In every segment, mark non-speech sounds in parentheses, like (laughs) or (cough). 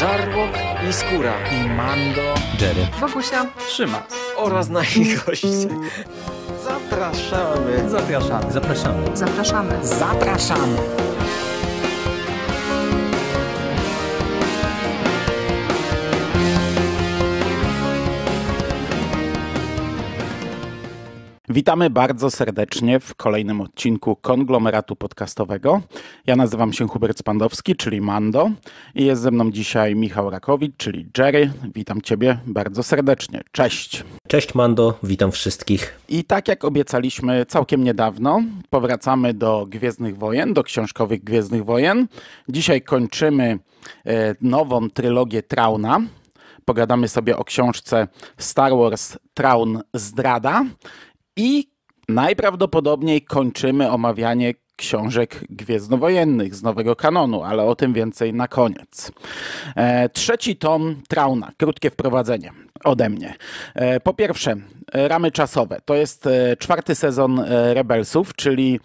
Żarłok i Skóra i Mando, Jerry, Wokusia, Trzyma oraz nasi goście. Zapraszamy. Zapraszamy. Zapraszamy. zapraszamy. zapraszamy. Witamy bardzo serdecznie w kolejnym odcinku konglomeratu podcastowego. Ja nazywam się Hubert Spandowski, czyli Mando, i jest ze mną dzisiaj Michał Rakowicz, czyli Jerry. Witam Ciebie bardzo serdecznie. Cześć. Cześć Mando, witam wszystkich. I tak jak obiecaliśmy całkiem niedawno, powracamy do Gwiezdnych Wojen, do książkowych Gwiezdnych Wojen. Dzisiaj kończymy e, nową trylogię Trauna. Pogadamy sobie o książce Star Wars Traun Zdrada i najprawdopodobniej kończymy omawianie książek gwiezdnowojennych z nowego kanonu, ale o tym więcej na koniec. E, trzeci tom Trauna, krótkie wprowadzenie ode mnie. E, po pierwsze, ramy czasowe. To jest e, czwarty sezon e, Rebelsów, czyli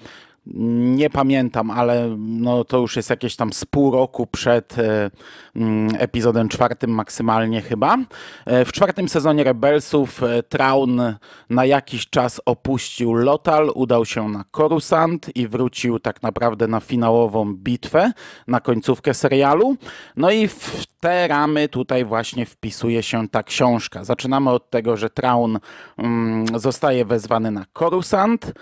nie pamiętam, ale no to już jest jakieś tam z pół roku przed e, mm, epizodem czwartym maksymalnie chyba. E, w czwartym sezonie Rebelsów e, Traun na jakiś czas opuścił Lotal, udał się na Coruscant i wrócił tak naprawdę na finałową bitwę, na końcówkę serialu. No i w te ramy tutaj właśnie wpisuje się ta książka. Zaczynamy od tego, że Traun mm, zostaje wezwany na Coruscant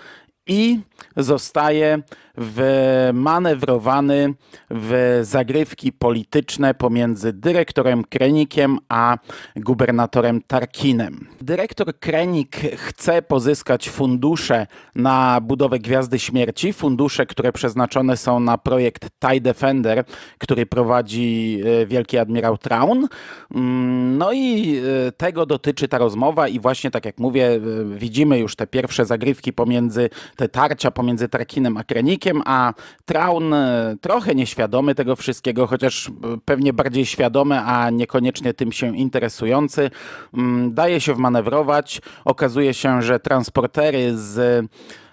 i zostaje wmanewrowany w zagrywki polityczne pomiędzy dyrektorem Krenikiem a gubernatorem Tarkinem. Dyrektor Krenik chce pozyskać fundusze na budowę Gwiazdy Śmierci, fundusze, które przeznaczone są na projekt TIE Defender, który prowadzi e, wielki admirał Traun. Mm, No i e, tego dotyczy ta rozmowa i właśnie tak jak mówię, e, widzimy już te pierwsze zagrywki pomiędzy, te tarcia pomiędzy Tarkinem a Krenikiem, a Traun e, trochę nieświadomy tego wszystkiego, chociaż e, pewnie bardziej świadomy, a niekoniecznie tym się interesujący, mm, daje się wmanewrować. Okazuje się, że transportery z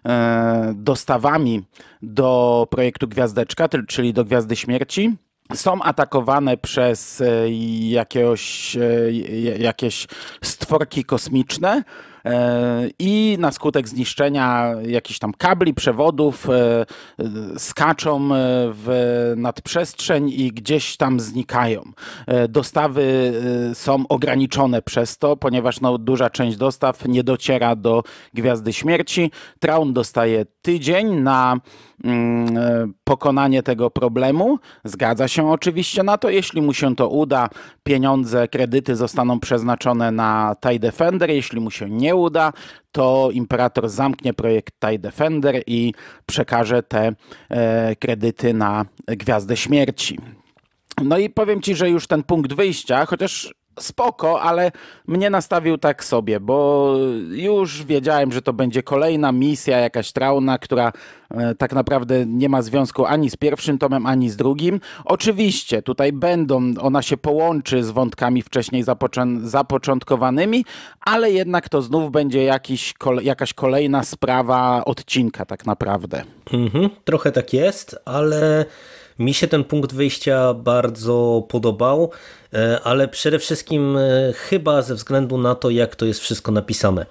e, dostawami do projektu Gwiazdeczka, czyli do Gwiazdy Śmierci, są atakowane przez jakieś stworki kosmiczne i na skutek zniszczenia jakichś tam kabli, przewodów e, e, skaczą e, w nadprzestrzeń i gdzieś tam znikają. E, Dostawy e, są ograniczone przez to, ponieważ no, duża część dostaw nie dociera do Gwiazdy Śmierci. Traun dostaje tydzień na mm, e, pokonanie tego problemu. Zgadza się oczywiście na to. Jeśli mu się to uda, pieniądze, kredyty zostaną przeznaczone na TIE Defender. Jeśli mu się nie uda, to imperator zamknie projekt TIE Defender i przekaże te e, kredyty na Gwiazdę Śmierci. No i powiem ci, że już ten punkt wyjścia, chociaż spoko, ale mnie nastawił tak sobie, bo już wiedziałem, że to będzie kolejna misja, jakaś trauna, która e, tak naprawdę nie ma związku ani z pierwszym tomem, ani z drugim. Oczywiście tutaj będą, ona się połączy z wątkami wcześniej zapoczątkowanymi, ale jednak to znów będzie jakiś, jakaś kolejna sprawa odcinka tak naprawdę. Mhm, trochę tak jest, ale mi się ten punkt wyjścia bardzo podobał, ale przede wszystkim e, chyba ze względu na to, jak to jest wszystko napisane.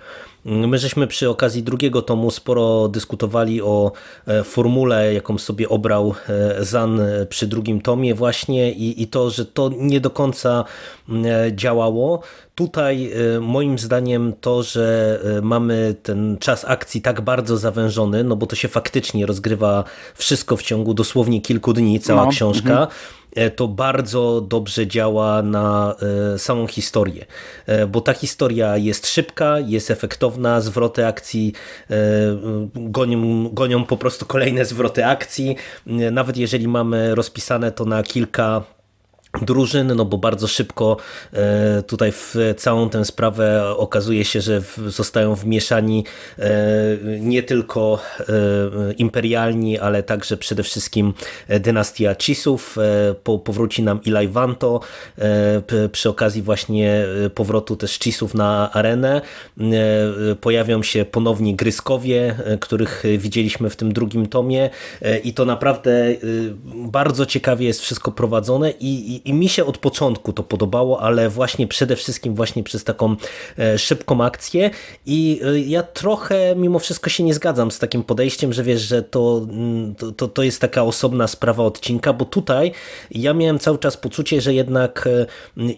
My żeśmy przy okazji drugiego tomu sporo dyskutowali o e, formule, jaką sobie obrał e, Zan e, przy drugim tomie właśnie i, i to, że to nie do końca m, e, działało. Tutaj e, moim zdaniem to, że e, mamy ten czas akcji tak bardzo zawężony, no bo to się faktycznie rozgrywa wszystko w ciągu dosłownie kilku dni, cała No, książka, e, to bardzo dobrze działa na e, samą historię, E, bo ta historia jest szybka, jest efektowna, zwroty akcji e, gonią, gonią po prostu kolejne zwroty akcji, E, nawet jeżeli mamy rozpisane to na kilka drużyn, no bo bardzo szybko e, tutaj w całą tę sprawę okazuje się, że zostają wmieszani e, nie tylko e, imperialni, ale także przede wszystkim dynastia Cisów. Po, powróci nam Eli Vanto przy okazji właśnie powrotu też Cisów na arenę. Pojawią się ponownie Gryskowie, których widzieliśmy w tym drugim tomie i to naprawdę bardzo ciekawie jest wszystko prowadzone i, i i, mi się od początku to podobało, ale właśnie przede wszystkim właśnie przez taką szybką akcję i ja trochę mimo wszystko się nie zgadzam z takim podejściem, że wiesz, że to, mm, to, to jest taka osobna sprawa odcinka, bo tutaj ja miałem cały czas poczucie, że jednak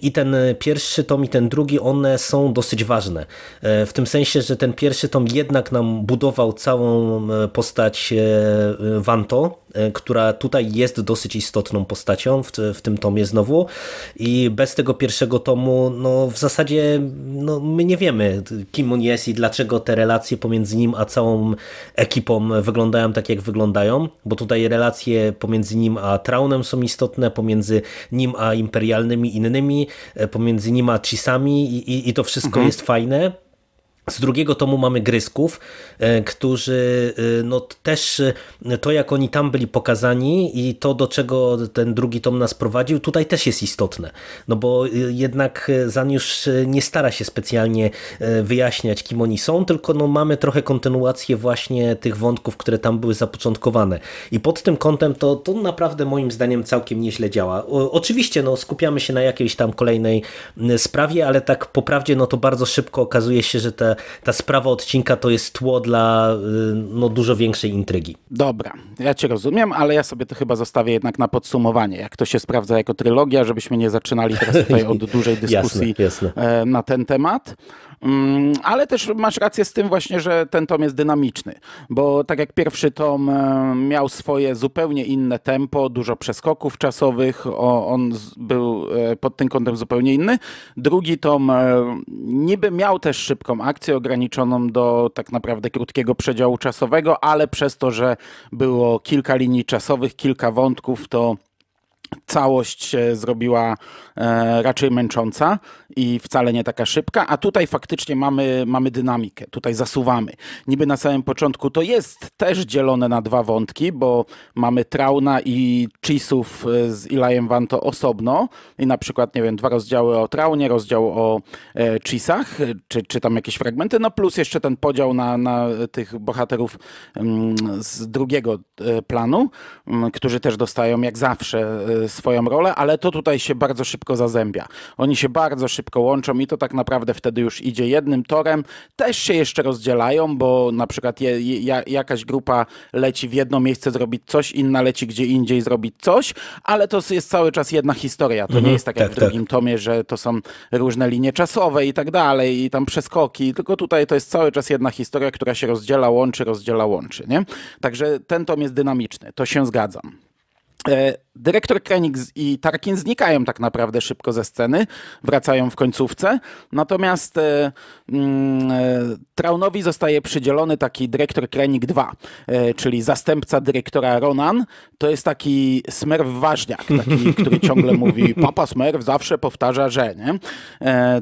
i ten pierwszy tom i ten drugi, one są dosyć ważne. W tym sensie, że ten pierwszy tom jednak nam budował całą postać Wanto, E, która tutaj jest dosyć istotną postacią w, w tym tomie znowu i bez tego pierwszego tomu no w zasadzie no, my nie wiemy kim on jest i dlaczego te relacje pomiędzy nim a całą ekipą wyglądają tak jak wyglądają, bo tutaj relacje pomiędzy nim a Traunem są istotne, pomiędzy nim a imperialnymi innymi, e, pomiędzy nim a Chisami i, i, i to wszystko mhm. jest fajne z drugiego tomu mamy Grysków, e, którzy e, no, też e, to jak oni tam byli pokazani i to do czego ten drugi tom nas prowadził, tutaj też jest istotne. No bo jednak Zaniusz nie stara się specjalnie wyjaśniać kim oni są, tylko no, mamy trochę kontynuację właśnie tych wątków, które tam były zapoczątkowane. I pod tym kątem to, to naprawdę moim zdaniem całkiem nieźle działa. Oczywiście no, skupiamy się na jakiejś tam kolejnej sprawie, ale tak po prawdzie no, to bardzo szybko okazuje się, że te ta sprawa odcinka to jest tło dla y, no, dużo większej intrygi. Dobra, ja cię rozumiem, ale ja sobie to chyba zostawię jednak na podsumowanie, jak to się sprawdza jako trylogia, żebyśmy nie zaczynali teraz tutaj od (laughs) dużej dyskusji jasne, jasne. Na ten temat. Mm, ale też masz rację z tym właśnie, że ten tom jest dynamiczny, bo tak jak pierwszy tom e, miał swoje zupełnie inne tempo, dużo przeskoków czasowych, on był e, pod tym kątem zupełnie inny. Drugi tom e, niby miał też szybką akcję, ograniczoną do tak naprawdę krótkiego przedziału czasowego, ale przez to, że było kilka linii czasowych, kilka wątków, to całość się zrobiła e, raczej męcząca i wcale nie taka szybka, a tutaj faktycznie mamy, mamy dynamikę, tutaj zasuwamy. Niby na samym początku to jest też dzielone na dwa wątki, bo mamy Trauna i Chisów e, z Ilajem Wanto osobno i na przykład, nie wiem, dwa rozdziały o Traunie, rozdział o e, Chisach, czy, czy tam jakieś fragmenty, no plus jeszcze ten podział na, na tych bohaterów mm, z drugiego planu, mm, którzy też dostają jak zawsze swoją rolę, ale to tutaj się bardzo szybko zazębia. Oni się bardzo szybko łączą i to tak naprawdę wtedy już idzie jednym torem. Też się jeszcze rozdzielają, bo na przykład je, je, jakaś grupa leci w jedno miejsce zrobić coś, inna leci gdzie indziej zrobić coś, ale to jest cały czas jedna historia. To mhm, nie jest tak, jak tak, w drugim tak. tomie, że to są różne linie czasowe i tak dalej, i tam przeskoki, tylko tutaj to jest cały czas jedna historia, która się rozdziela, łączy, rozdziela, łączy. Nie? Także ten tom jest dynamiczny, to się zgadzam. E, dyrektor Koenig i Tarkin znikają tak naprawdę szybko ze sceny, wracają w końcówce, natomiast e, mm, e, Traunowi zostaje przydzielony taki dyrektor Krenik 2, czyli zastępca dyrektora Ronan. To jest taki smerw ważniak, taki, który ciągle mówi (laughs) papa smerw zawsze powtarza, że nie?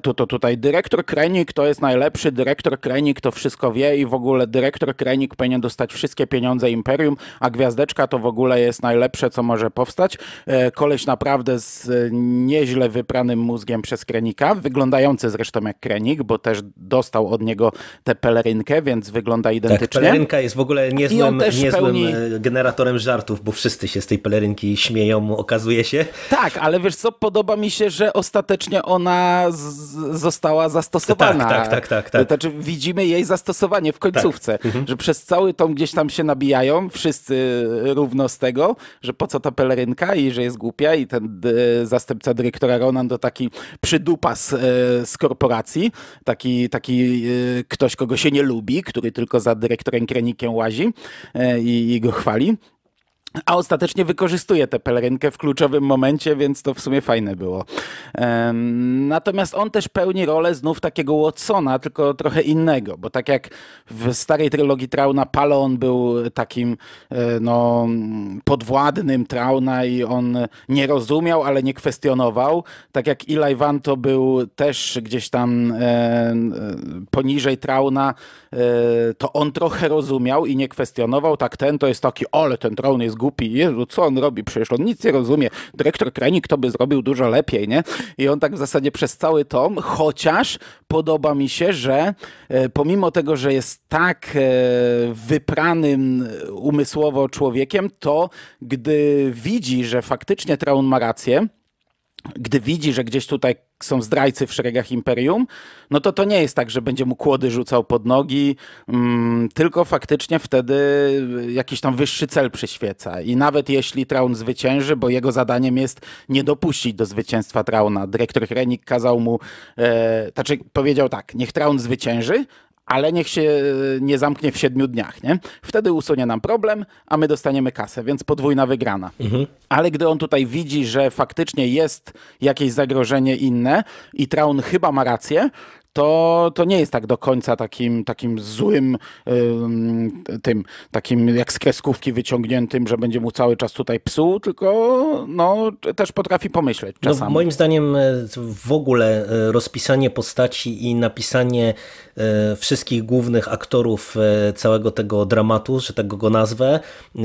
To, to tutaj dyrektor Krenik to jest najlepszy, dyrektor Krenik to wszystko wie i w ogóle dyrektor Krenik powinien dostać wszystkie pieniądze Imperium, a Gwiazdeczka to w ogóle jest najlepsze, co może powstać. E, koleś naprawdę z e, nieźle wypranym mózgiem przez Krenika, wyglądający zresztą jak Krenik, bo też dostał od niego tę pelerynkę, więc wygląda identycznie. Tak, pelerynka jest w ogóle niezłym, niezłym pełni... E, generatorem żartów, bo wszyscy się z tej pelerynki śmieją, okazuje się. Tak, ale wiesz co, podoba mi się, że ostatecznie ona została zastosowana. Tak, tak, tak. tak, tak. Znaczy widzimy jej zastosowanie w końcówce, tak. mhm. że przez cały tom gdzieś tam się nabijają, wszyscy równo z tego, że po co ta pelerynka i że jest głupia i ten e, zastępca dyrektora Ronan to taki przydupas e, z korporacji, taki, taki e, ktoś, kogo się nie lubi, który tylko za dyrektorem Krenikiem łazi i go chwali. A ostatecznie wykorzystuje tę pelerynkę w kluczowym momencie, więc to w sumie fajne było. Natomiast on też pełni rolę znów takiego Watsona, tylko trochę innego, bo tak jak w starej trylogii Trauna, Palon był takim e, no, podwładnym Trauna i on nie rozumiał, ale nie kwestionował. Tak jak Eli Vanto był też gdzieś tam e, poniżej Trauna, e, to on trochę rozumiał i nie kwestionował. Tak ten to jest taki, ale ten Traun jest głupi, Jezu, co on robi? Przecież on nic nie rozumie. Dyrektor Kranik to by zrobił dużo lepiej, nie? I on tak w zasadzie przez cały tom, chociaż podoba mi się, że e, pomimo tego, że jest tak e, wypranym umysłowo człowiekiem, to gdy widzi, że faktycznie Traun ma rację, gdy widzi, że gdzieś tutaj są zdrajcy w szeregach imperium, no to to nie jest tak, że będzie mu kłody rzucał pod nogi, mm, tylko faktycznie wtedy jakiś tam wyższy cel przyświeca. I nawet jeśli Traun zwycięży, bo jego zadaniem jest nie dopuścić do zwycięstwa Trauna, dyrektor Hrenik kazał mu, e, znaczy powiedział tak, niech Traun zwycięży, ale niech się nie zamknie w siedmiu dniach, nie? Wtedy usunie nam problem, a my dostaniemy kasę, więc podwójna wygrana. Mhm. Ale gdy on tutaj widzi, że faktycznie jest jakieś zagrożenie inne i Traun chyba ma rację, to, to nie jest tak do końca takim, takim złym, tym, takim jak z kreskówki wyciągniętym, że będzie mu cały czas tutaj psuł, tylko no, też potrafi pomyśleć no, czasami. No, moim zdaniem e, w ogóle e, rozpisanie postaci i napisanie e, wszystkich głównych aktorów całego tego dramatu, że tak go nazwę,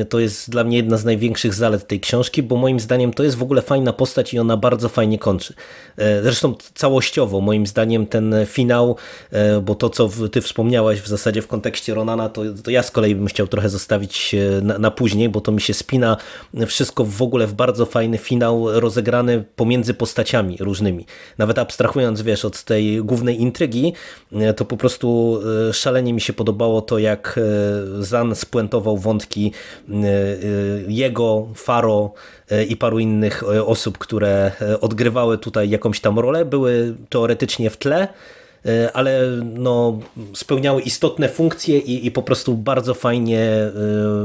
to jest dla mnie jedna z największych zalet tej książki, bo moim zdaniem to jest w ogóle fajna postać i ona bardzo fajnie kończy. Zresztą całościowo, moim zdaniem ten finał, e, bo to, co ty wspomniałeś w zasadzie w kontekście Ronana, to, to ja z kolei bym chciał trochę zostawić e, na, na, później, bo to mi się spina wszystko w ogóle w bardzo fajny finał rozegrany pomiędzy postaciami różnymi. Nawet abstrahując, wiesz, od tej głównej intrygi, e, to po prostu szalenie mi się podobało to, jak Zan spuentował wątki jego, Faro, i paru innych osób, które odgrywały tutaj jakąś tam rolę, były teoretycznie w tle, ale no, spełniały istotne funkcje i, i po prostu bardzo fajnie e,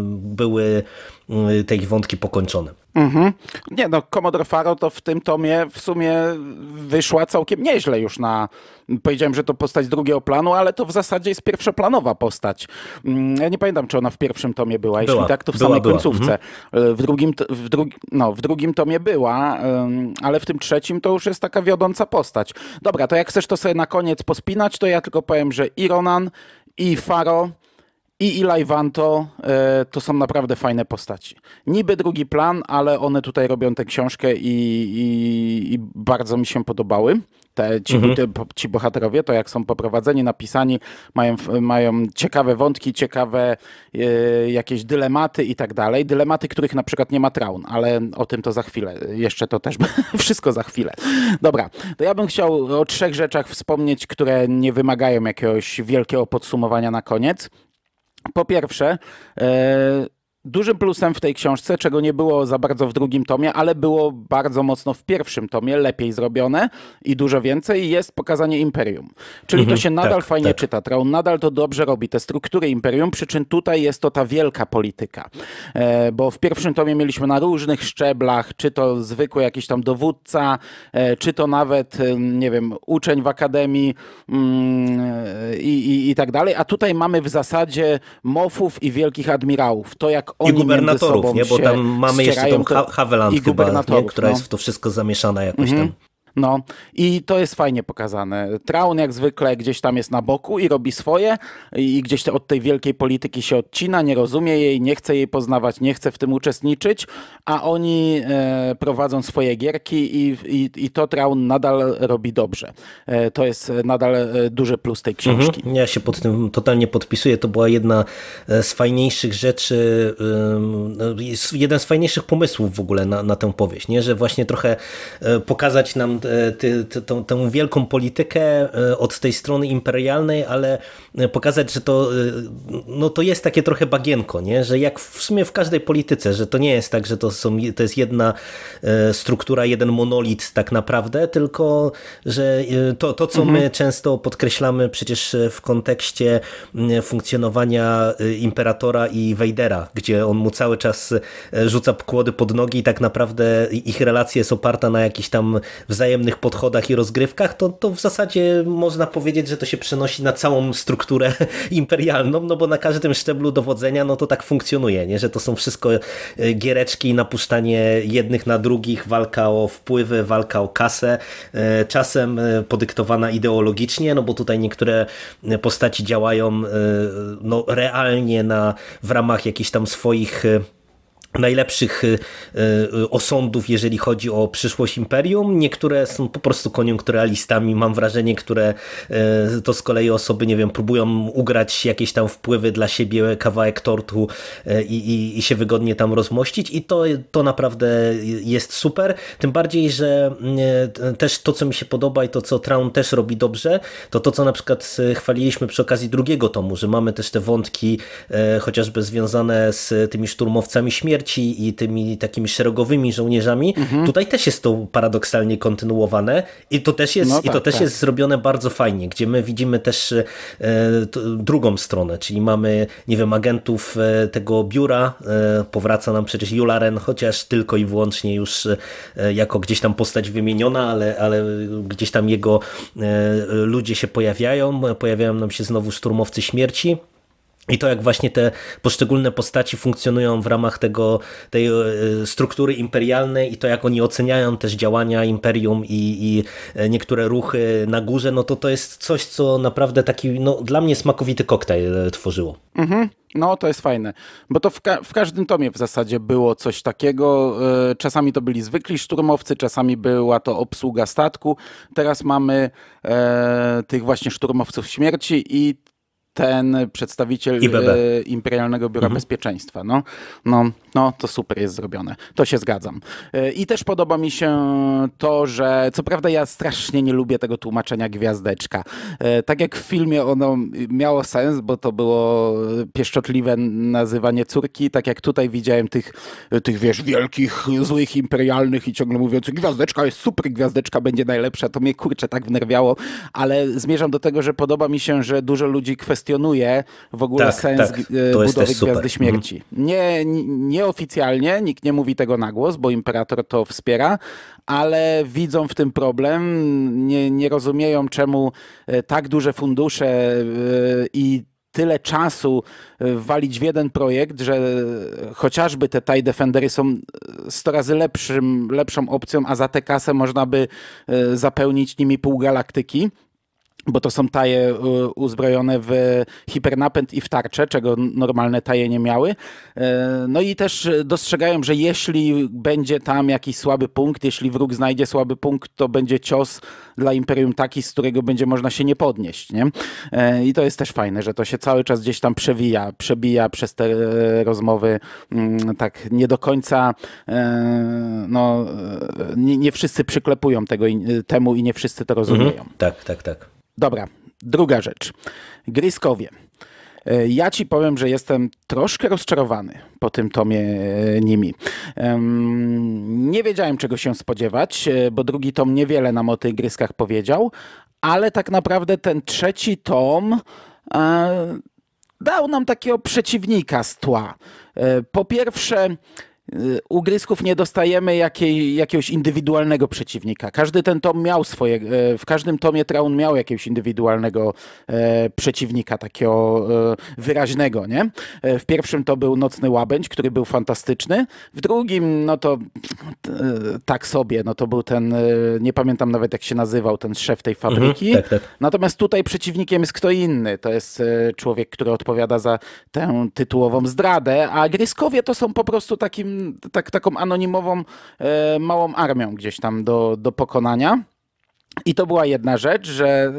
były e, te ich wątki pokończone. Mhm. Nie no, Commodore Faro to w tym tomie w sumie wyszła całkiem nieźle już na, powiedziałem, że to postać drugiego planu, ale to w zasadzie jest pierwszoplanowa postać. Mm, ja nie pamiętam, czy ona w pierwszym tomie była, była. jeśli tak, to w była, samej była. końcówce. Mhm. W, drugim, w, drugi, no, w drugim tomie była, ale w tym trzecim to już jest taka wiodąca postać. Dobra, to jak chcesz to sobie na koniec pospinać, to ja tylko powiem, że i Ronan, i Faro i Eli Vanto e, to są naprawdę fajne postaci. Niby drugi plan, ale one tutaj robią tę książkę i, i, i bardzo mi się podobały. Te, ci, mhm. te, ci, bohaterowie, to jak są poprowadzeni, napisani, mają, mają ciekawe wątki, ciekawe e, jakieś dylematy i tak dalej. Dylematy, których na przykład nie ma Traun, ale o tym to za chwilę. Jeszcze to też (laughs) wszystko za chwilę. Dobra, to ja bym chciał o trzech rzeczach wspomnieć, które nie wymagają jakiegoś wielkiego podsumowania na koniec. Po pierwsze, e, Dużym plusem w tej książce, czego nie było za bardzo w drugim tomie, ale było bardzo mocno w pierwszym tomie, lepiej zrobione i dużo więcej, jest pokazanie imperium. Czyli to mhm. się nadal tak, fajnie tak. czyta. Traun nadal to dobrze robi, te struktury imperium, przy czym tutaj jest to ta wielka polityka. E, bo w pierwszym tomie mieliśmy na różnych szczeblach, czy to zwykły jakiś tam dowódca, e, czy to nawet, e, nie wiem, uczeń w akademii mm, i, i, i tak dalej. A tutaj mamy w zasadzie mofów i wielkich admirałów. To jak oni I gubernatorów, nie? bo tam mamy jeszcze tą Haveland chyba, nie? która no. jest w to wszystko zamieszana jakoś mhm. tam. No i to jest fajnie pokazane. Traun jak zwykle gdzieś tam jest na boku i robi swoje i gdzieś od tej wielkiej polityki się odcina, nie rozumie jej, nie chce jej poznawać, nie chce w tym uczestniczyć, a oni e, prowadzą swoje gierki i, i, i, to Traun nadal robi dobrze. E, to jest nadal e, duży plus tej książki. Mhm. Ja się pod tym totalnie podpisuję. To była jedna e, z fajniejszych rzeczy, jeden z fajniejszych pomysłów w ogóle na, na tę powieść, nie? że właśnie trochę e, pokazać nam E, ty, ty, tą, tę wielką politykę e, od tej strony imperialnej, ale e, pokazać, że to, no to jest takie trochę bagienko, nie? że jak w sumie w każdej polityce, że to nie jest tak, że to, są, to jest jedna struktura, jeden monolit tak naprawdę, tylko że to, to co mhm. my często podkreślamy przecież w kontekście funkcjonowania imperatora i Wejdera, gdzie on mu cały czas rzuca kłody pod nogi i tak naprawdę ich relacja jest oparta na jakichś tam wzajemnych wzajemnych podchodach i rozgrywkach, to, to w zasadzie można powiedzieć, że to się przenosi na całą strukturę (laughs) imperialną, no bo na każdym szczeblu dowodzenia no to tak funkcjonuje, nie? że to są wszystko e, giereczki, napuszczanie jednych na drugich, walka o wpływy, walka o kasę, e, czasem e, podyktowana ideologicznie, no bo tutaj niektóre postaci działają no, realnie na, w ramach jakichś tam swoich najlepszych y, y, osądów, jeżeli chodzi o przyszłość imperium. Niektóre są po prostu koniunkturalistami, mam wrażenie, które y, to z kolei osoby, nie wiem, próbują ugrać jakieś tam wpływy dla siebie, kawałek tortu i, i, i się wygodnie tam rozmościć i to, to naprawdę jest super. Tym bardziej, że też to, co mi się podoba i to, co Traun też robi dobrze, to to, co na przykład chwaliliśmy przy okazji drugiego tomu, że mamy też te wątki chociażby związane z tymi szturmowcami śmierci, śmierci i tymi takimi szeregowymi żołnierzami, mhm. tutaj też jest to paradoksalnie kontynuowane i to też jest, no tak, i to tak, też tak. jest zrobione bardzo fajnie, gdzie my widzimy też e, drugą stronę, czyli mamy, nie wiem, agentów e, tego biura, e, powraca nam przecież Jularen, chociaż tylko i wyłącznie już e, jako gdzieś tam postać wymieniona, ale, ale gdzieś tam jego e, ludzie się pojawiają, pojawiają nam się znowu szturmowcy śmierci, i to, jak właśnie te poszczególne postaci funkcjonują w ramach tego, tej e, struktury imperialnej i to, jak oni oceniają też działania imperium i, i e, niektóre ruchy na górze, no to to jest coś, co naprawdę taki, no dla mnie smakowity koktajl e, tworzyło. Mhm. No, to jest fajne, bo to w, ka w, każdym tomie w zasadzie było coś takiego. Czasami to byli zwykli szturmowcy, czasami była to obsługa statku. Teraz mamy e, tych właśnie szturmowców śmierci i ten przedstawiciel e, Imperialnego Biura mhm. Bezpieczeństwa. No, no, no, to super jest zrobione. To się zgadzam. E, I też podoba mi się to, że co prawda ja strasznie nie lubię tego tłumaczenia gwiazdeczka. E, tak jak w filmie ono miało sens, bo to było pieszczotliwe nazywanie córki, tak jak tutaj widziałem tych, tych wiesz, wielkich, złych imperialnych i ciągle mówiących gwiazdeczka jest super, gwiazdeczka będzie najlepsza, to mnie kurczę tak wnerwiało, ale zmierzam do tego, że podoba mi się, że dużo ludzi kwestionuje kwestionuje w ogóle tak, sens tak. E, budowy Gwiazdy Śmierci. Mhm. Nie, nieoficjalnie, nikt nie mówi tego na głos, bo Imperator to wspiera, ale widzą w tym problem, nie, nie rozumieją czemu e, tak duże fundusze e, i tyle czasu walić w jeden projekt, że chociażby te TIE Defendery są 100 razy lepszym, lepszą opcją, a za tę kasę można by zapełnić nimi pół galaktyki bo to są taje uzbrojone w hipernapęd i w tarczę, czego normalne taje nie miały. E, no i też dostrzegają, że jeśli będzie tam jakiś słaby punkt, jeśli wróg znajdzie słaby punkt, to będzie cios dla Imperium taki, z którego będzie można się nie podnieść. Nie? E, I to jest też fajne, że to się cały czas gdzieś tam przewija, przebija przez te rozmowy mm, tak nie do końca e, no, nie, nie wszyscy przyklepują tego temu i nie wszyscy to rozumieją. Mhm. Tak, tak, tak. Dobra, druga rzecz. Gryskowie. E, ja ci powiem, że jestem troszkę rozczarowany po tym tomie e, nimi. Nie wiedziałem, czego się spodziewać, e, bo drugi tom niewiele nam o tych gryskach powiedział, ale tak naprawdę ten trzeci tom dał nam takiego przeciwnika z tła. Po pierwsze, u Grysków nie dostajemy jakiej, jakiegoś indywidualnego przeciwnika. Każdy ten tom miał swoje, e, w każdym tomie Traun miał jakiegoś indywidualnego e, przeciwnika, takiego e, wyraźnego, nie? W pierwszym to był Nocny Łabędź, który był fantastyczny. W drugim, no to tak sobie, no to był ten, nie pamiętam nawet jak się nazywał, ten szef tej fabryki. Mhm, tak, tak. Natomiast tutaj przeciwnikiem jest kto inny. To jest człowiek, który odpowiada za tę tytułową zdradę, a Gryskowie to są po prostu takim tak, taką anonimową e, małą armią gdzieś tam do, do pokonania. I to była jedna rzecz, że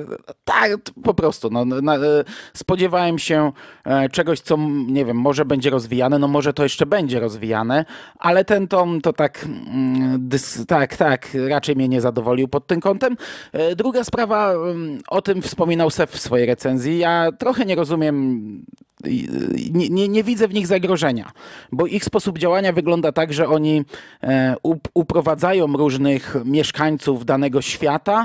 tak, po prostu no, na, spodziewałem się e, czegoś, co nie wiem, może będzie rozwijane, no może to jeszcze będzie rozwijane, ale ten tom to tak, mm, dys, tak, tak, raczej mnie nie zadowolił pod tym kątem. E, druga sprawa, mm, o tym wspominał Sef w swojej recenzji. Ja trochę nie rozumiem nie, nie, nie, widzę w nich zagrożenia, bo ich sposób działania wygląda tak, że oni e, uprowadzają różnych mieszkańców danego świata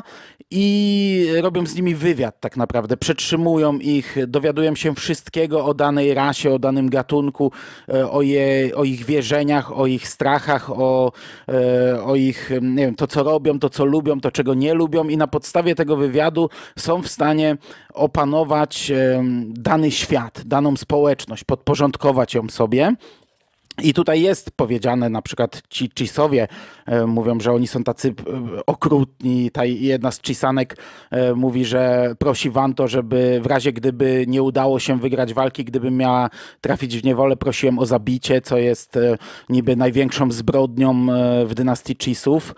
i robią z nimi wywiad tak naprawdę. Przetrzymują ich, dowiadują się wszystkiego o danej rasie, o danym gatunku, e, o, je, o ich wierzeniach, o ich strachach, o, e, o ich, nie wiem, to co robią, to co lubią, to czego nie lubią i na podstawie tego wywiadu są w stanie opanować dany świat, daną społeczność, podporządkować ją sobie. I tutaj jest powiedziane, na przykład ci Chisowie e, mówią, że oni są tacy e, okrutni. Ta jedna z Chisanek e, mówi, że prosi Wanto, żeby w razie gdyby nie udało się wygrać walki, gdyby miała trafić w niewolę, prosiłem o zabicie, co jest niby największą zbrodnią w dynastii Chisów.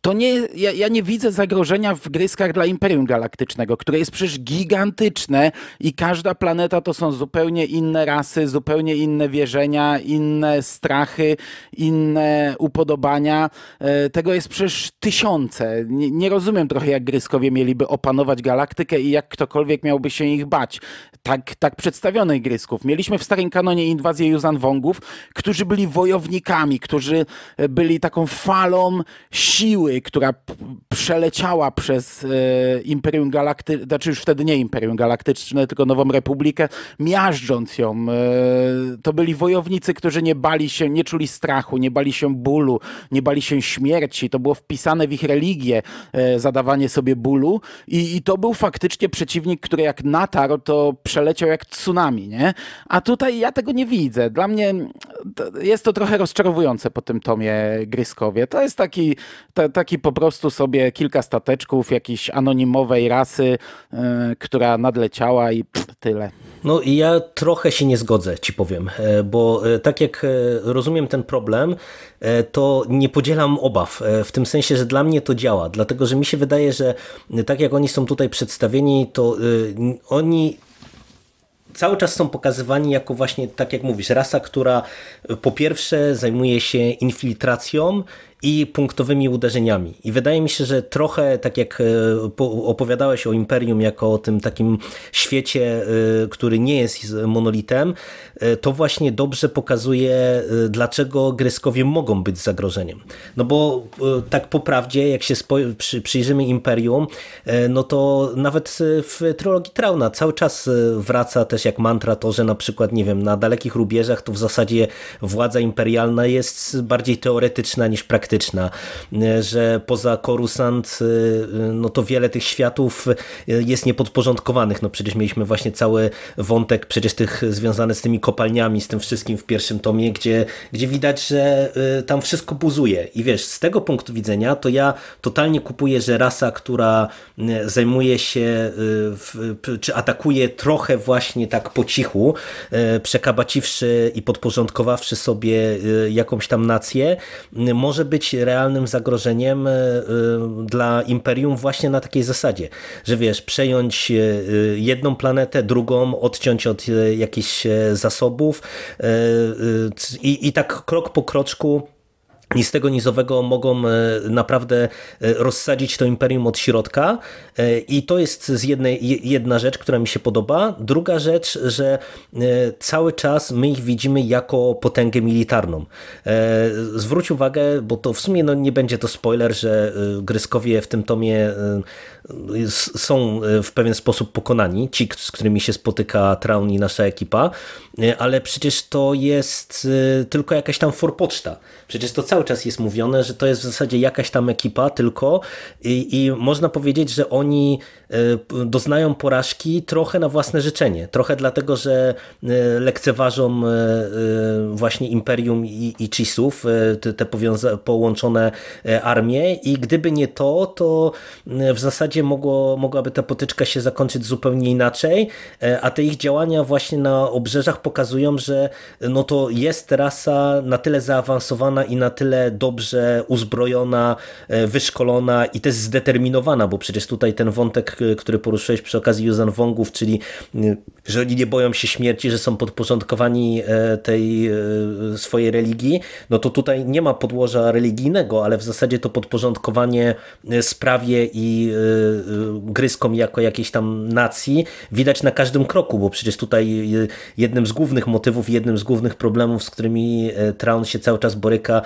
To nie, ja, ja nie widzę zagrożenia w gryskach dla Imperium Galaktycznego, które jest przecież gigantyczne i każda planeta to są zupełnie inne rasy, zupełnie inne wierzenia, inne strachy, inne upodobania. E, Tego jest przecież tysiące. Nie, nie rozumiem trochę, jak Gryskowie mieliby opanować galaktykę i jak ktokolwiek miałby się ich bać. Tak, tak przedstawionych Grysków. Mieliśmy w starym kanonie inwazję Yuzan Wongów, którzy byli wojownikami, którzy e, byli taką falą siły, która przeleciała przez e, Imperium Galaktyczne, znaczy już wtedy nie Imperium Galaktyczne, tylko Nową Republikę, miażdżąc ją. E, to byli wojownicy, którzy nie bali się, nie czuli strachu, nie bali się bólu, nie bali się śmierci. To było wpisane w ich religię, e, zadawanie sobie bólu i, i to był faktycznie przeciwnik, który jak natarł, to przeleciał jak tsunami, nie? A tutaj ja tego nie widzę. Dla mnie to, jest to trochę rozczarowujące po tym tomie Gryskowie. To jest taki, ta, taki po prostu sobie kilka stateczków jakiejś anonimowej rasy, e, która nadleciała i pff, tyle. No i ja trochę się nie zgodzę, ci powiem, e, bo e, tak jak e, rozumiem ten problem, to nie podzielam obaw, w tym sensie, że dla mnie to działa, dlatego że mi się wydaje, że tak jak oni są tutaj przedstawieni, to oni cały czas są pokazywani jako właśnie, tak jak mówisz, rasa, która po pierwsze zajmuje się infiltracją i punktowymi uderzeniami. I wydaje mi się, że trochę tak jak e, po- opowiadałeś o Imperium jako o tym takim świecie, e, który nie jest monolitem, e, to właśnie dobrze pokazuje, dlaczego Gryskowie mogą być zagrożeniem. No bo tak po prawdzie, jak się przyjrzymy Imperium, no to nawet w trylogii Trauna cały czas wraca też jak mantra to, że na przykład, nie wiem, na dalekich rubieżach to w zasadzie władza imperialna jest bardziej teoretyczna niż praktyczna, e, że poza Coruscant e, no to wiele tych światów e, jest niepodporządkowanych. No przecież mieliśmy właśnie cały wątek przecież tych związany z tymi kopalniami, z tym wszystkim w pierwszym tomie, gdzie, gdzie widać, że tam wszystko buzuje. I wiesz, z tego punktu widzenia to ja totalnie kupuję, że rasa, która zajmuje się w, czy atakuje trochę właśnie tak po cichu, przekabaciwszy i podporządkowawszy sobie jakąś tam nację, może być realnym zagrożeniem e, e, dla Imperium właśnie na takiej zasadzie, że wiesz, przejąć e, jedną planetę, drugą, odciąć od jakichś zasobów i, i tak krok po kroczku i z tego nizowego mogą e, naprawdę e, rozsadzić to imperium od środka. E, I to jest z jednej, je- jedna rzecz, która mi się podoba. Druga rzecz, że cały czas my ich widzimy jako potęgę militarną. Zwróć uwagę, bo to w sumie no, nie będzie to spoiler, że Gryskowie w tym tomie są w pewien sposób pokonani, ci, z którymi się spotyka Traun i nasza ekipa, ale przecież to jest tylko jakaś tam forpoczta. Przecież to cały czas jest mówione, że to jest w zasadzie jakaś tam ekipa tylko i, i można powiedzieć, że oni doznają porażki trochę na własne życzenie. Trochę dlatego, że e, lekceważą e, właśnie Imperium i, i Chisów, te, połączone armie i gdyby nie to, to w zasadzie mogło, mogłaby ta potyczka się zakończyć zupełnie inaczej, a te ich działania właśnie na obrzeżach pokazują, że no to jest rasa na tyle zaawansowana i na tyle dobrze uzbrojona, wyszkolona i też zdeterminowana, bo przecież tutaj ten wątek, który poruszyłeś przy okazji Yuzan Wongów, czyli e, że oni nie boją się śmierci, że są podporządkowani e, tej e, swojej religii, no to tutaj nie ma podłoża religijnego, ale w zasadzie to podporządkowanie e, sprawie i gryskom jako jakiejś tam nacji widać na każdym kroku, bo przecież tutaj jednym z głównych motywów, jednym z głównych problemów, z którymi Traun się cały czas boryka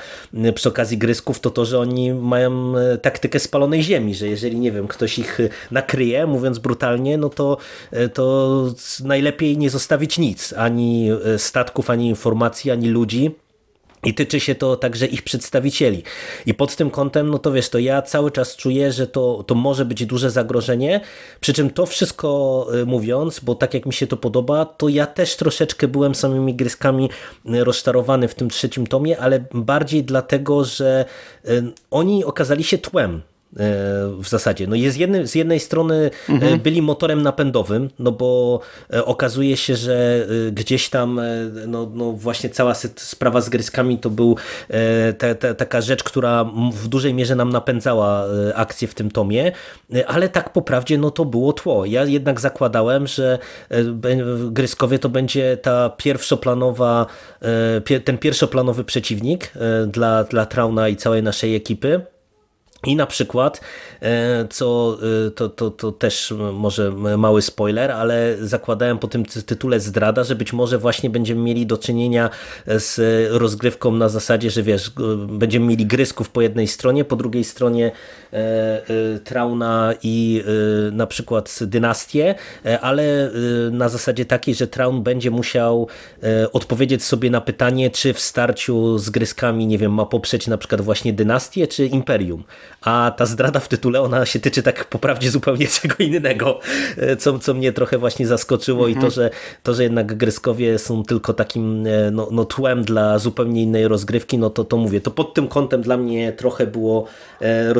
przy okazji grysków, to to, że oni mają taktykę spalonej ziemi, że jeżeli, nie wiem, ktoś ich e, nakryje, mówiąc brutalnie, no to, e, to najlepiej nie zostawić nic, ani e, statków, ani informacji, ani ludzi, I tyczy się to także ich przedstawicieli. I pod tym kątem, no to wiesz, to ja cały czas czuję, że to, to może być duże zagrożenie. Przy czym to wszystko y, mówiąc, bo tak jak mi się to podoba, to ja też troszeczkę byłem samymi gryskami y, rozczarowany w tym trzecim tomie, ale bardziej dlatego, że oni okazali się tłem E, w zasadzie. No jest jedny, z jednej strony e, mhm. byli motorem napędowym, no bo e, okazuje się, że gdzieś tam no, no właśnie cała sprawa z gryskami to był ta, ta, taka rzecz, która w dużej mierze nam napędzała akcję w tym tomie, ale tak po prawdzie no to było tło. Ja jednak zakładałem, że gryskowie to będzie ta pierwszoplanowa, ten pierwszoplanowy przeciwnik dla, dla Trauna i całej naszej ekipy. I na przykład, e, co e, to, to, to też może mały spoiler, ale zakładałem po tym tytule zdrada, że być może właśnie będziemy mieli do czynienia z rozgrywką na zasadzie, że wiesz, będziemy mieli grysków po jednej stronie, po drugiej stronie e, Trauna i na przykład dynastię, ale na zasadzie takiej, że Traun będzie musiał odpowiedzieć sobie na pytanie, czy w starciu z gryskami, nie wiem, ma poprzeć na przykład właśnie dynastię, czy imperium. A ta zdrada w tytule, ona się tyczy tak poprawdzie zupełnie (laughs) czego innego, e, co, co mnie trochę właśnie zaskoczyło mhm. i to że, to, że jednak Gryskowie są tylko takim e, no, no, tłem dla zupełnie innej rozgrywki, no to, to mówię, to pod tym kątem dla mnie trochę było e,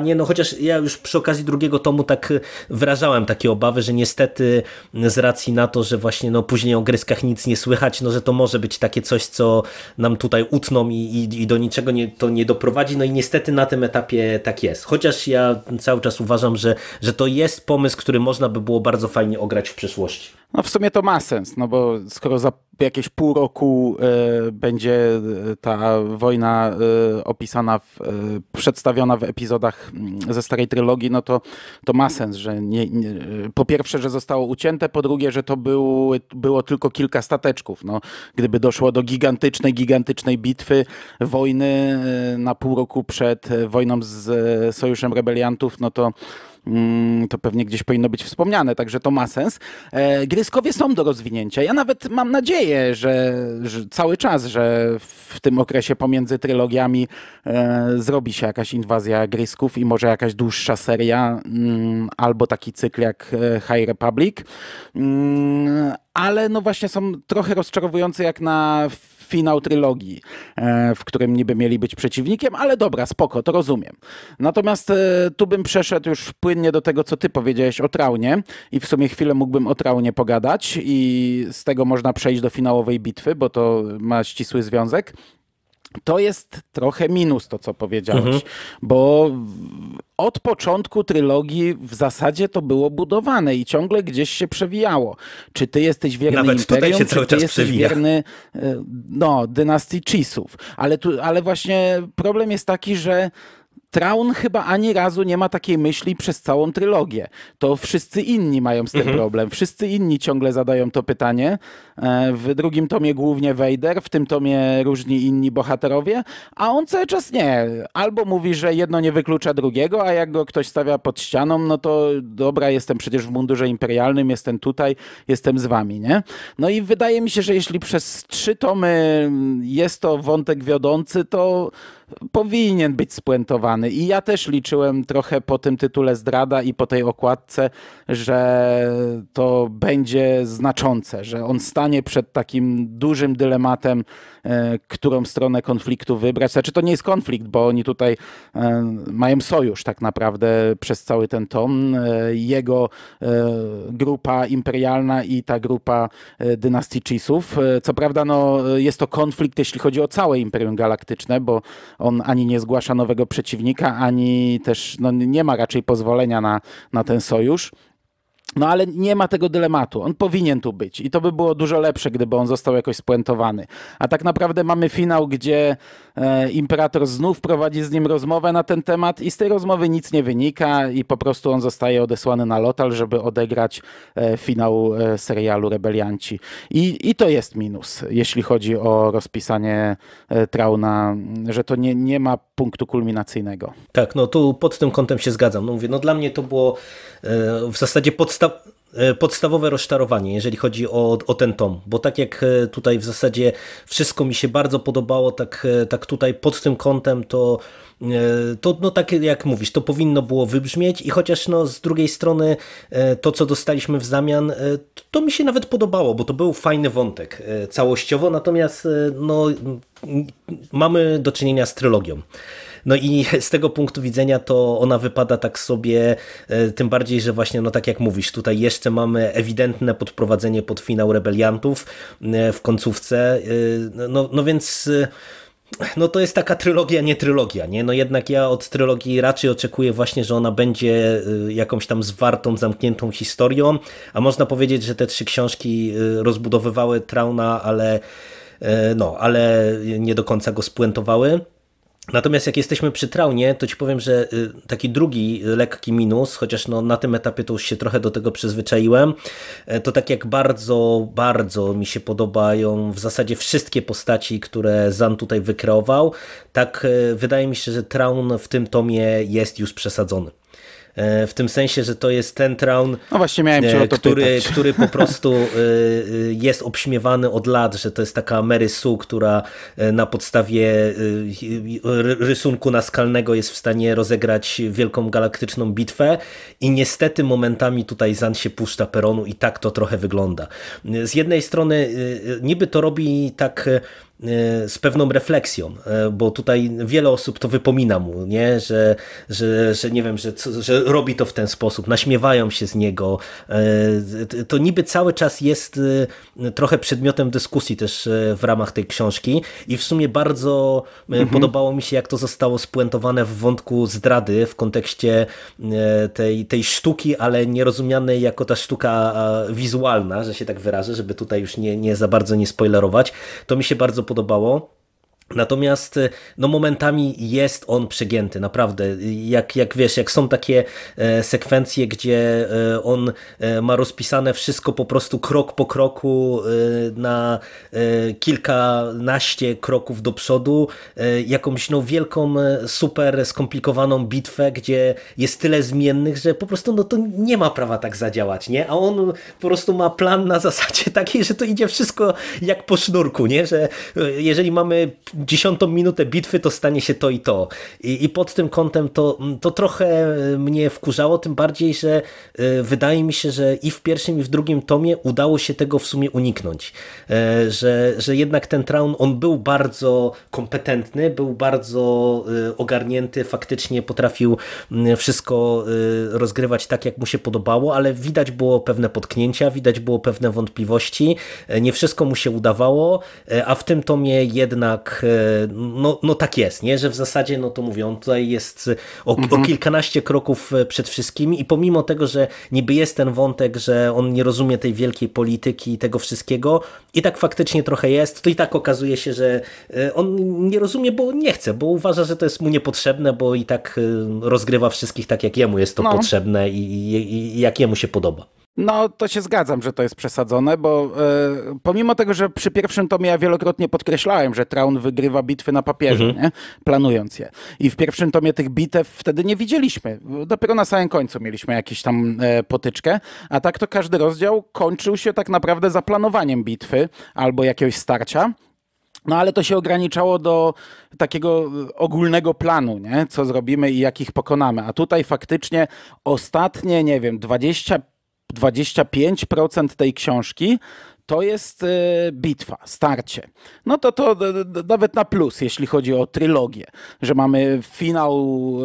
rozczarowanie, no chociaż ja już przy okazji drugiego tomu tak wyrażałem takie obawy, że niestety z racji na to, że właśnie no później o Gryskach nic nie słychać, no że to może być takie coś, co nam tutaj utną i, i, i do niczego nie, to nie doprowadzi, no i niestety na tym etapie tak jest. Chociaż ja cały czas uważam, że, że to jest pomysł, który można by było bardzo fajnie ograć w przyszłości. No w sumie to ma sens, no bo skoro za jakieś pół roku y, będzie e, ta wojna y, opisana, w, przedstawiona w epizodach mm, ze starej trylogii, no to, to ma sens, że nie, nie, po pierwsze, że zostało ucięte, po drugie, że to był, było tylko kilka stateczków. No, gdyby doszło do gigantycznej, gigantycznej bitwy, wojny na pół roku przed wojną z Sojuszem Rebeliantów, no to to pewnie gdzieś powinno być wspomniane, także to ma sens. E, Gryskowie są do rozwinięcia. Ja nawet mam nadzieję, że, że cały czas, że w tym okresie pomiędzy trylogiami e, zrobi się jakaś inwazja Grysków i może jakaś dłuższa seria mm, albo taki cykl jak e, High Republic. Mm, ale no właśnie są trochę rozczarowujące jak na finał trylogii, e, w którym niby mieli być przeciwnikiem, ale dobra, spoko, to rozumiem. Natomiast e, tu bym przeszedł już płynnie do tego, co ty powiedziałeś o Traunie i w sumie chwilę mógłbym o Traunie pogadać i z tego można przejść do finałowej bitwy, bo to ma ścisły związek. To jest trochę minus to, co powiedziałeś, mhm. bo od początku trylogii w zasadzie to było budowane i ciągle gdzieś się przewijało. Czy ty jesteś wierny Nawet Imperium, czy ty jesteś przewija. wierny e, no, dynastii Chisów. Ale, tu, ale właśnie problem jest taki, że Traun chyba ani razu nie ma takiej myśli przez całą trylogię. To wszyscy inni mają z tym mhm. problem. Wszyscy inni ciągle zadają to pytanie. E, w drugim tomie głównie Vader, w tym tomie różni inni bohaterowie, a on cały czas nie. Albo mówi, że jedno nie wyklucza drugiego, a jak go ktoś stawia pod ścianą, no to dobra, jestem przecież w mundurze imperialnym, jestem tutaj, jestem z wami, nie? No i wydaje mi się, że jeśli przez trzy tomy jest to wątek wiodący, to powinien być spuentowany. I ja też liczyłem trochę po tym tytule zdrada i po tej okładce, że to będzie znaczące, że on stanie przed takim dużym dylematem, e, którą stronę konfliktu wybrać. Znaczy to nie jest konflikt, bo oni tutaj e, mają sojusz tak naprawdę przez cały ten tom. E, jego grupa imperialna i ta grupa dynastii Chisów. Co prawda no, jest to konflikt, jeśli chodzi o całe Imperium Galaktyczne, bo on ani nie zgłasza nowego przeciwnika, ani też no, nie ma raczej pozwolenia na, na ten sojusz. No ale nie ma tego dylematu. On powinien tu być i to by było dużo lepsze, gdyby on został jakoś spuentowany. A tak naprawdę mamy finał, gdzie e, imperator znów prowadzi z nim rozmowę na ten temat i z tej rozmowy nic nie wynika i po prostu on zostaje odesłany na lotal, żeby odegrać e, finał e, serialu Rebelianci. I, I to jest minus, jeśli chodzi o rozpisanie e, Trauna, że to nie, nie ma punktu kulminacyjnego. Tak, no tu pod tym kątem się zgadzam. No mówię, no dla mnie to było e, w zasadzie podstaw podstawowe rozczarowanie, jeżeli chodzi o, o ten tom, bo tak jak tutaj w zasadzie wszystko mi się bardzo podobało, tak, tak tutaj pod tym kątem to to no tak jak mówisz, to powinno było wybrzmieć i chociaż no z drugiej strony to, co dostaliśmy w zamian, to mi się nawet podobało, bo to był fajny wątek całościowo, natomiast no, mamy do czynienia z trylogią. No i (laughs) z tego punktu widzenia to ona wypada tak sobie, e, tym bardziej, że właśnie, no tak jak mówisz, tutaj jeszcze mamy ewidentne podprowadzenie pod finał rebeliantów e, w końcówce, e, no, no więc no to jest taka trylogia, nie trylogia, nie? No jednak ja od trylogii raczej oczekuję właśnie, że ona będzie jakąś tam zwartą, zamkniętą historią, a można powiedzieć, że te trzy książki rozbudowywały Trauna, ale no, ale nie do końca go spuentowały. Natomiast jak jesteśmy przy traunie, to ci powiem, że y, taki drugi lekki minus, chociaż no na tym etapie to już się trochę do tego przyzwyczaiłem, e, to tak jak bardzo, bardzo mi się podobają w zasadzie wszystkie postaci, które Zan tutaj wykreował, tak e, wydaje mi się, że Traun w tym tomie jest już przesadzony. E, w tym sensie, że to jest ten Traun, no właśnie miałem cię to który, (laughs) który po (laughs) prostu e, e, jest obśmiewany od lat, że to jest taka Mary Sue, która na podstawie rysunku naskalnego jest w stanie rozegrać wielką galaktyczną bitwę i niestety momentami tutaj Zan się puszcza peronu i tak to trochę wygląda. Z jednej strony niby to robi tak E, z pewną refleksją, e, bo tutaj wiele osób to wypomina mu, nie? Że, że, że nie wiem, że, że robi to w ten sposób, naśmiewają się z niego. E, to niby cały czas jest trochę przedmiotem dyskusji też w ramach tej książki i w sumie bardzo mhm. podobało mi się, jak to zostało spuentowane w wątku zdrady w kontekście tej, tej sztuki, ale nierozumianej jako ta sztuka wizualna, że się tak wyrażę, żeby tutaj już nie, nie za bardzo nie spoilerować. To mi się bardzo podobało. Natomiast y, no momentami jest on przegięty, naprawdę. Jak, jak wiesz, jak są takie e, sekwencje, gdzie e, on e, ma rozpisane wszystko po prostu krok po kroku na kilkanaście kroków do przodu, jakąś no wielką, super skomplikowaną bitwę, gdzie jest tyle zmiennych, że po prostu no to nie ma prawa tak zadziałać, nie? A on po prostu ma plan na zasadzie (laughs) takiej, że to idzie wszystko jak po sznurku, nie? Że jeżeli mamy dziesiątą minutę bitwy to stanie się to i to. I, i pod tym kątem to, to trochę mnie wkurzało, tym bardziej, że e, wydaje mi się, że i w pierwszym i w drugim tomie udało się tego w sumie uniknąć. E, że, że jednak ten Traun, on był bardzo kompetentny, był bardzo e, ogarnięty, faktycznie potrafił wszystko rozgrywać tak, jak mu się podobało, ale widać było pewne potknięcia, widać było pewne wątpliwości, nie wszystko mu się udawało, a w tym tomie jednak no, no tak jest, nie? że w zasadzie, no to mówię, on tutaj jest o, mhm. o kilkanaście kroków e, przed wszystkimi i pomimo tego, że niby jest ten wątek, że on nie rozumie tej wielkiej polityki i tego wszystkiego i tak faktycznie trochę jest, to i tak okazuje się, że e, on nie rozumie, bo nie chce, bo uważa, że to jest mu niepotrzebne, bo i tak e, rozgrywa wszystkich tak, jak jemu jest to no. potrzebne i, i, i jak jemu się podoba. No, to się zgadzam, że to jest przesadzone, bo e, pomimo tego, że przy pierwszym tomie ja wielokrotnie podkreślałem, że Traun wygrywa bitwy na papierze, mhm. nie? planując je. I w pierwszym tomie tych bitew wtedy nie widzieliśmy. Dopiero na samym końcu mieliśmy jakąś tam e, potyczkę, a tak to każdy rozdział kończył się tak naprawdę zaplanowaniem bitwy albo jakiegoś starcia. No ale to się ograniczało do takiego ogólnego planu, nie? co zrobimy i jakich pokonamy. A tutaj faktycznie ostatnie, nie wiem, 20 25% tej książki to jest e, bitwa, starcie. No to to nawet na plus, jeśli chodzi o trylogię, że mamy finał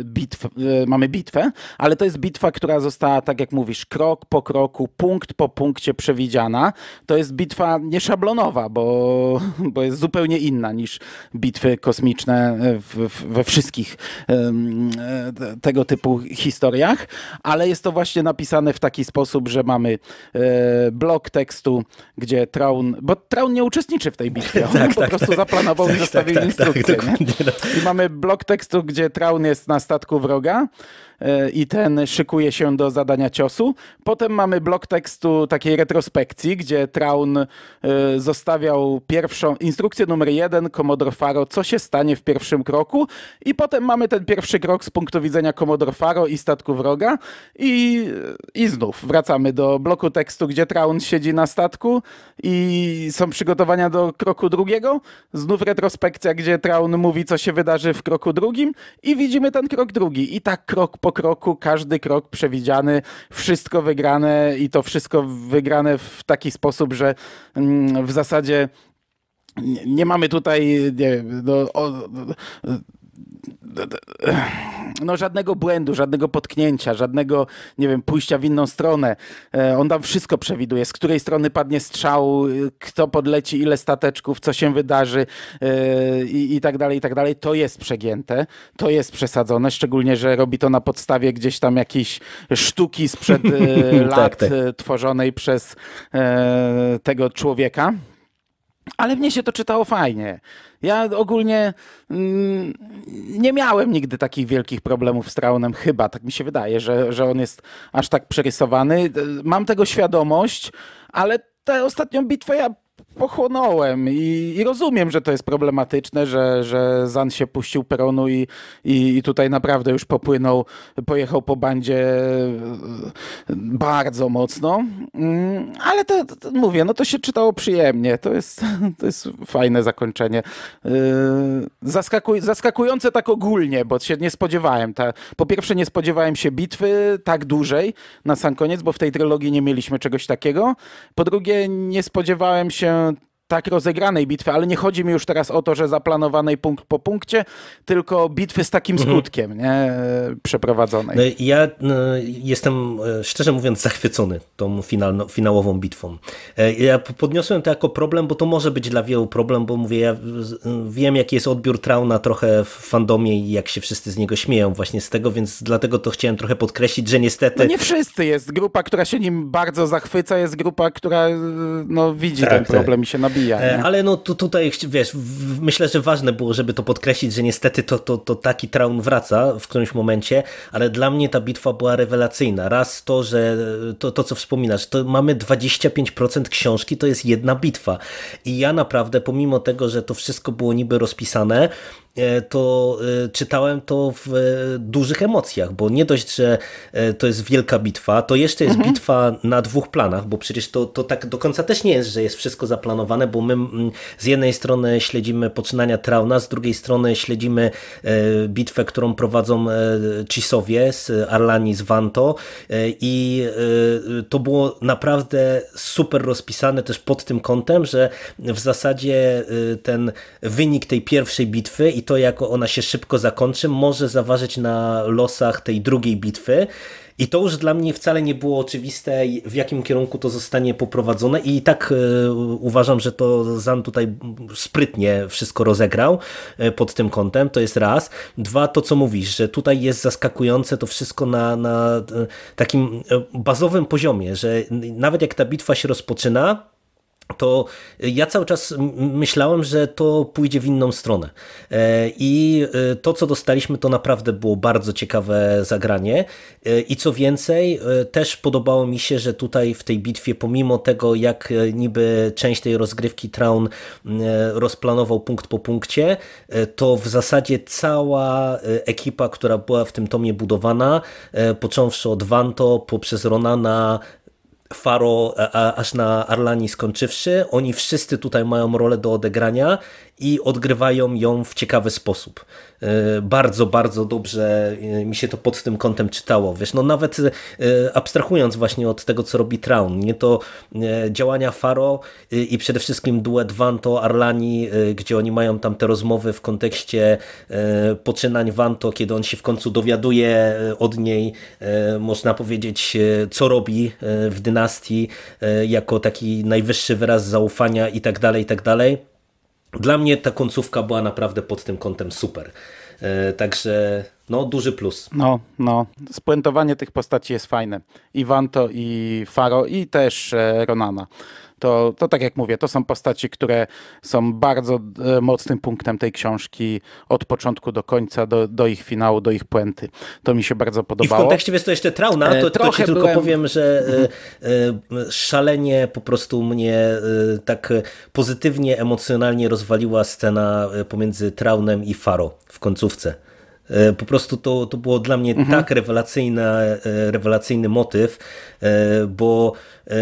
e, bitw, e, mamy bitwę, ale to jest bitwa, która została, tak jak mówisz, krok po kroku, punkt po punkcie przewidziana. To jest bitwa nieszablonowa, bo, (laughs) bo jest zupełnie inna niż bitwy kosmiczne w, w, we wszystkich tego typu historiach, ale jest to właśnie napisane w taki sposób, że mamy blok tekstu, tekstu, gdzie Traun, bo Traun nie uczestniczy w tej bitwie, on (laughs) Tak, po tak, prostu tak. zaplanował i Tak, zostawił tak, tak, instrukcję. no. I mamy blok tekstu, gdzie Traun jest na statku wroga e, i ten szykuje się do zadania ciosu. Potem mamy blok tekstu takiej retrospekcji, gdzie Traun e, zostawiał pierwszą instrukcję numer jeden Commodore Faro, co się stanie w pierwszym kroku i potem mamy ten pierwszy krok z punktu widzenia Commodore Faro i statku wroga i, i znów wracamy do bloku tekstu, gdzie Traun siedzi na statku i są przygotowania do kroku drugiego. Znów retrospekcja, gdzie Traun mówi, co się wydarzy w kroku drugim i widzimy ten krok drugi. I tak krok po kroku, każdy krok przewidziany, wszystko wygrane i to wszystko wygrane w taki sposób, że mm, w zasadzie nie, mamy tutaj nie no, o, no żadnego błędu, żadnego potknięcia, żadnego, nie wiem, pójścia w inną stronę. E, On tam wszystko przewiduje, z której strony padnie strzał, y, kto podleci, ile stateczków, co się wydarzy e, i, i tak dalej, i tak dalej. To jest przegięte, to jest przesadzone, szczególnie, że robi to na podstawie gdzieś tam jakiejś sztuki sprzed e, (laughs) lat tak. e, tworzonej przez e, tego człowieka. Ale mnie się to czytało fajnie. Ja ogólnie mm, nie miałem nigdy takich wielkich problemów z Traunem, chyba, tak mi się wydaje, że, że on jest aż tak przerysowany. Mam tego świadomość, ale tę ostatnią bitwę ja pochłonąłem i, i rozumiem, że to jest problematyczne, że, że Zan się puścił peronu i, i, i tutaj naprawdę już popłynął, pojechał po bandzie e, bardzo mocno, Mm, ale to, to, mówię, no to się czytało przyjemnie, to jest, (laughs) to jest fajne zakończenie. Yy, Zaskakuj, zaskakujące tak ogólnie, bo się nie spodziewałem. Ta, po pierwsze nie spodziewałem się bitwy tak dużej na sam koniec, bo w tej trylogii nie mieliśmy czegoś takiego. Po drugie nie spodziewałem się prochain tak rozegranej bitwy, ale nie chodzi mi już teraz o to, że zaplanowanej punkt po punkcie, tylko bitwy z takim skutkiem, nie? E, Przeprowadzonej. No, Ja e, jestem, e, szczerze mówiąc, zachwycony tą finalno, finałową bitwą. E, Ja podniosłem to jako problem, bo to może być dla wielu problem, bo mówię, ja z- wiem, jaki jest odbiór Trauna trochę w fandomie i jak się wszyscy z niego śmieją właśnie z tego, więc dlatego to chciałem trochę podkreślić, że niestety... No nie wszyscy. Jest grupa, która się nim bardzo zachwyca, jest grupa, która e, no, widzi Tak, ten tak. problem i się nabija. E, Nie? Ale no tu, tutaj, wiesz, myślę, że ważne było, żeby to podkreślić, że niestety to, to, to taki traum wraca w którymś momencie, ale dla mnie ta bitwa była rewelacyjna. Raz to, że to, to co wspominasz, to mamy 25% książki, to jest jedna bitwa. I ja naprawdę, pomimo tego, że to wszystko było niby rozpisane, e, to e, czytałem to w e, dużych emocjach, bo nie dość, że e, to jest wielka bitwa, to jeszcze jest bitwa na dwóch planach, bo przecież to, to tak do końca też nie jest, że jest wszystko zaplanowane, bo my z jednej strony śledzimy poczynania Trauna, z drugiej strony śledzimy e, bitwę, którą prowadzą e, Cisowie z Arlani z Vanto e, i e, to było naprawdę super rozpisane też pod tym kątem, że w zasadzie e, ten wynik tej pierwszej bitwy i to jak ona się szybko zakończy może zaważyć na losach tej drugiej bitwy. I to już dla mnie wcale nie było oczywiste, w jakim kierunku to zostanie poprowadzone i tak e, uważam, że to Zan tutaj sprytnie wszystko rozegrał e, pod tym kątem, to jest raz. Dwa, to co mówisz, że tutaj jest zaskakujące to wszystko na, na e, takim bazowym poziomie, że nawet jak ta bitwa się rozpoczyna, to ja cały czas myślałem, że to pójdzie w inną stronę. E, I e, to, co dostaliśmy, to naprawdę było bardzo ciekawe zagranie. E, I co więcej, też podobało mi się, że tutaj w tej bitwie, pomimo tego, jak niby część tej rozgrywki Traun rozplanował punkt po punkcie, to w zasadzie cała ekipa, która była w tym tomie budowana, począwszy od Vanto, poprzez Ronana, Faro a, aż na Arlani skończywszy, oni wszyscy tutaj mają rolę do odegrania i odgrywają ją w ciekawy sposób. E, Bardzo, bardzo dobrze e, mi się to pod tym kątem czytało. Wiesz, no nawet e, abstrahując właśnie od tego, co robi Traun, nie to działania Faro i przede wszystkim duet Vanto Arlani, gdzie oni mają tam te rozmowy w kontekście poczynań Vanto, kiedy on się w końcu dowiaduje od niej, można powiedzieć, co robi w dynastii, jako taki najwyższy wyraz zaufania i tak dalej, i tak dalej. Dla mnie ta końcówka była naprawdę pod tym kątem super. E, Także no duży plus. No, no. Spuentowanie tych postaci jest fajne. I Vanto, i Faro, i też e, Ronana. To, to tak jak mówię, to są postaci, które są bardzo e, mocnym punktem tej książki od początku do końca, do, do ich finału, do ich puenty. To mi się bardzo podobało. I w kontekście, wiesz, to jeszcze Trauna, to, to ci tylko byłem... powiem, że mhm. szalenie po prostu mnie tak pozytywnie, emocjonalnie rozwaliła scena pomiędzy Traunem i Faro w końcówce. E, po prostu to, to było dla mnie mhm. tak rewelacyjny, rewelacyjny motyw, e, bo e,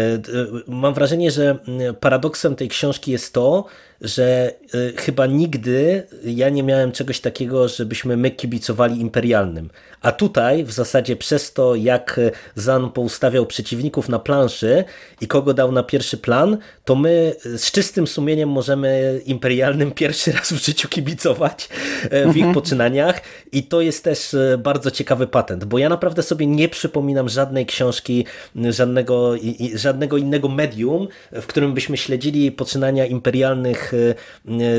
mam wrażenie, że paradoksem tej książki jest to, że chyba nigdy ja nie miałem czegoś takiego, żebyśmy my kibicowali imperialnym. A tutaj w zasadzie przez to, jak Zan poustawiał przeciwników na planszy i kogo dał na pierwszy plan, to my z czystym sumieniem możemy imperialnym (laughs) pierwszy raz w życiu kibicować w ich mhm. poczynaniach i to jest też e, bardzo ciekawy patent, bo ja naprawdę sobie nie przypominam żadnej książki, żadnego, żadnego innego medium, w którym byśmy śledzili poczynania imperialnych, e,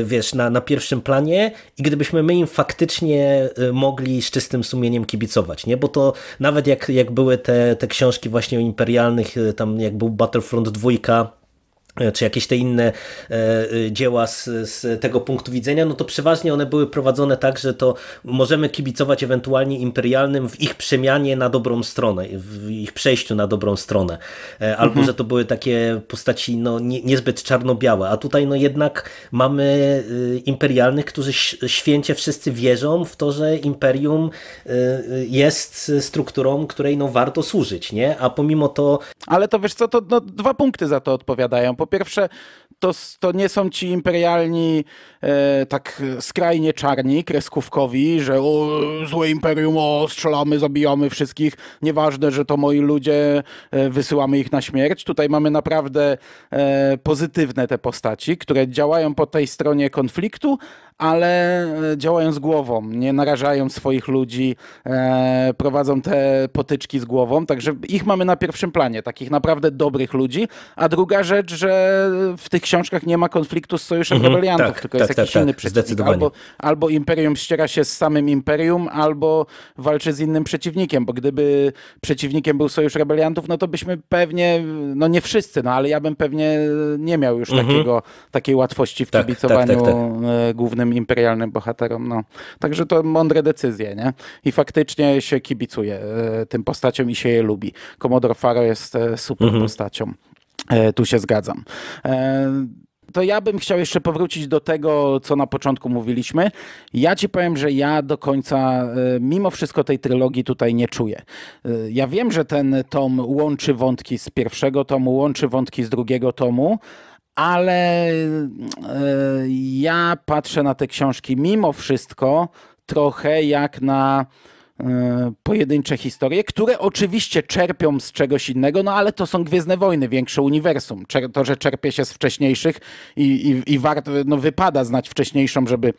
wiesz, na, na pierwszym planie i gdybyśmy my im faktycznie e, mogli z czystym sumieniem kibicować, nie? Bo to nawet jak, jak były te, te książki właśnie o imperialnych, tam jak był Battlefront 2, E, czy jakieś te inne e, e, dzieła z, z, tego punktu widzenia, no to przeważnie one były prowadzone tak, że to możemy kibicować ewentualnie imperialnym w ich przemianie na dobrą stronę, w ich przejściu na dobrą stronę. Albo, mhm. że to były takie postaci no, nie, niezbyt czarno-białe. A tutaj no jednak mamy imperialnych, którzy święcie wszyscy wierzą w to, że imperium jest strukturą, której no warto służyć, nie? A pomimo to... Ale to wiesz co, to no, dwa punkty za to odpowiadają. Po pierwsze, to, to nie są ci imperialni e, tak skrajnie czarni, kreskówkowi, że o, złe imperium, o, strzelamy, zabijamy wszystkich, nieważne, że to moi ludzie, e, wysyłamy ich na śmierć. Tutaj mamy naprawdę e, pozytywne te postaci, które działają po tej stronie konfliktu, ale e, działają z głową, nie narażają swoich ludzi, e, prowadzą te potyczki z głową, także ich mamy na pierwszym planie, takich naprawdę dobrych ludzi, a druga rzecz, że w tych książkach nie ma konfliktu z sojuszem mhm, rebeliantów, tak, tylko tak, jest tak, jakiś tak, inny przeciwnik. Albo, albo imperium ściera się z samym imperium, albo walczy z innym przeciwnikiem, bo gdyby przeciwnikiem był sojusz rebeliantów, no to byśmy pewnie, no nie wszyscy, no ale ja bym pewnie nie miał już mhm. takiego, takiej łatwości w tak, tak, kibicowaniu e, głównym imperialnym bohaterom. No. Także to mądre decyzje, nie? I faktycznie się kibicuje e, tym postaciom i się je lubi. Commodore Faro jest e, super mhm. postacią. E, tu się zgadzam to ja bym chciał jeszcze powrócić do tego, co na początku mówiliśmy. Ja ci powiem, że ja do końca, mimo wszystko tej trylogii tutaj nie czuję. Ja wiem, że ten tom łączy wątki z pierwszego tomu, łączy wątki z drugiego tomu, ale e, ja patrzę na te książki mimo wszystko trochę jak na e, pojedyncze historie, które oczywiście czerpią z czegoś innego, no ale to są Gwiezdne Wojny, większe uniwersum. To, że czerpie się z wcześniejszych i, i, i warto, no wypada znać wcześniejszą, żeby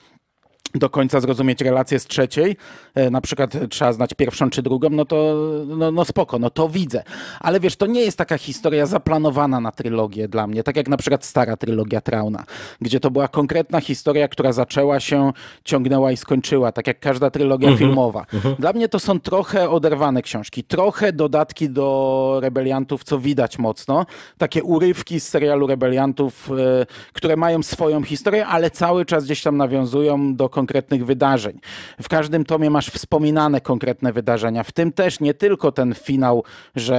do końca zrozumieć relację z trzeciej, e, na przykład trzeba znać pierwszą czy drugą, no to no, no spoko, no to widzę. Ale wiesz, to nie jest taka historia zaplanowana na trylogię dla mnie, tak jak na przykład stara trylogia Trauna, gdzie to była konkretna historia, która zaczęła się, ciągnęła i skończyła, tak jak każda trylogia mhm. filmowa. Mhm. Dla mnie to są trochę oderwane książki, trochę dodatki do Rebeliantów, co widać mocno, takie urywki z serialu Rebeliantów, e, które mają swoją historię, ale cały czas gdzieś tam nawiązują do konkretnych wydarzeń. W każdym tomie masz wspominane konkretne wydarzenia, w tym też nie tylko ten finał, że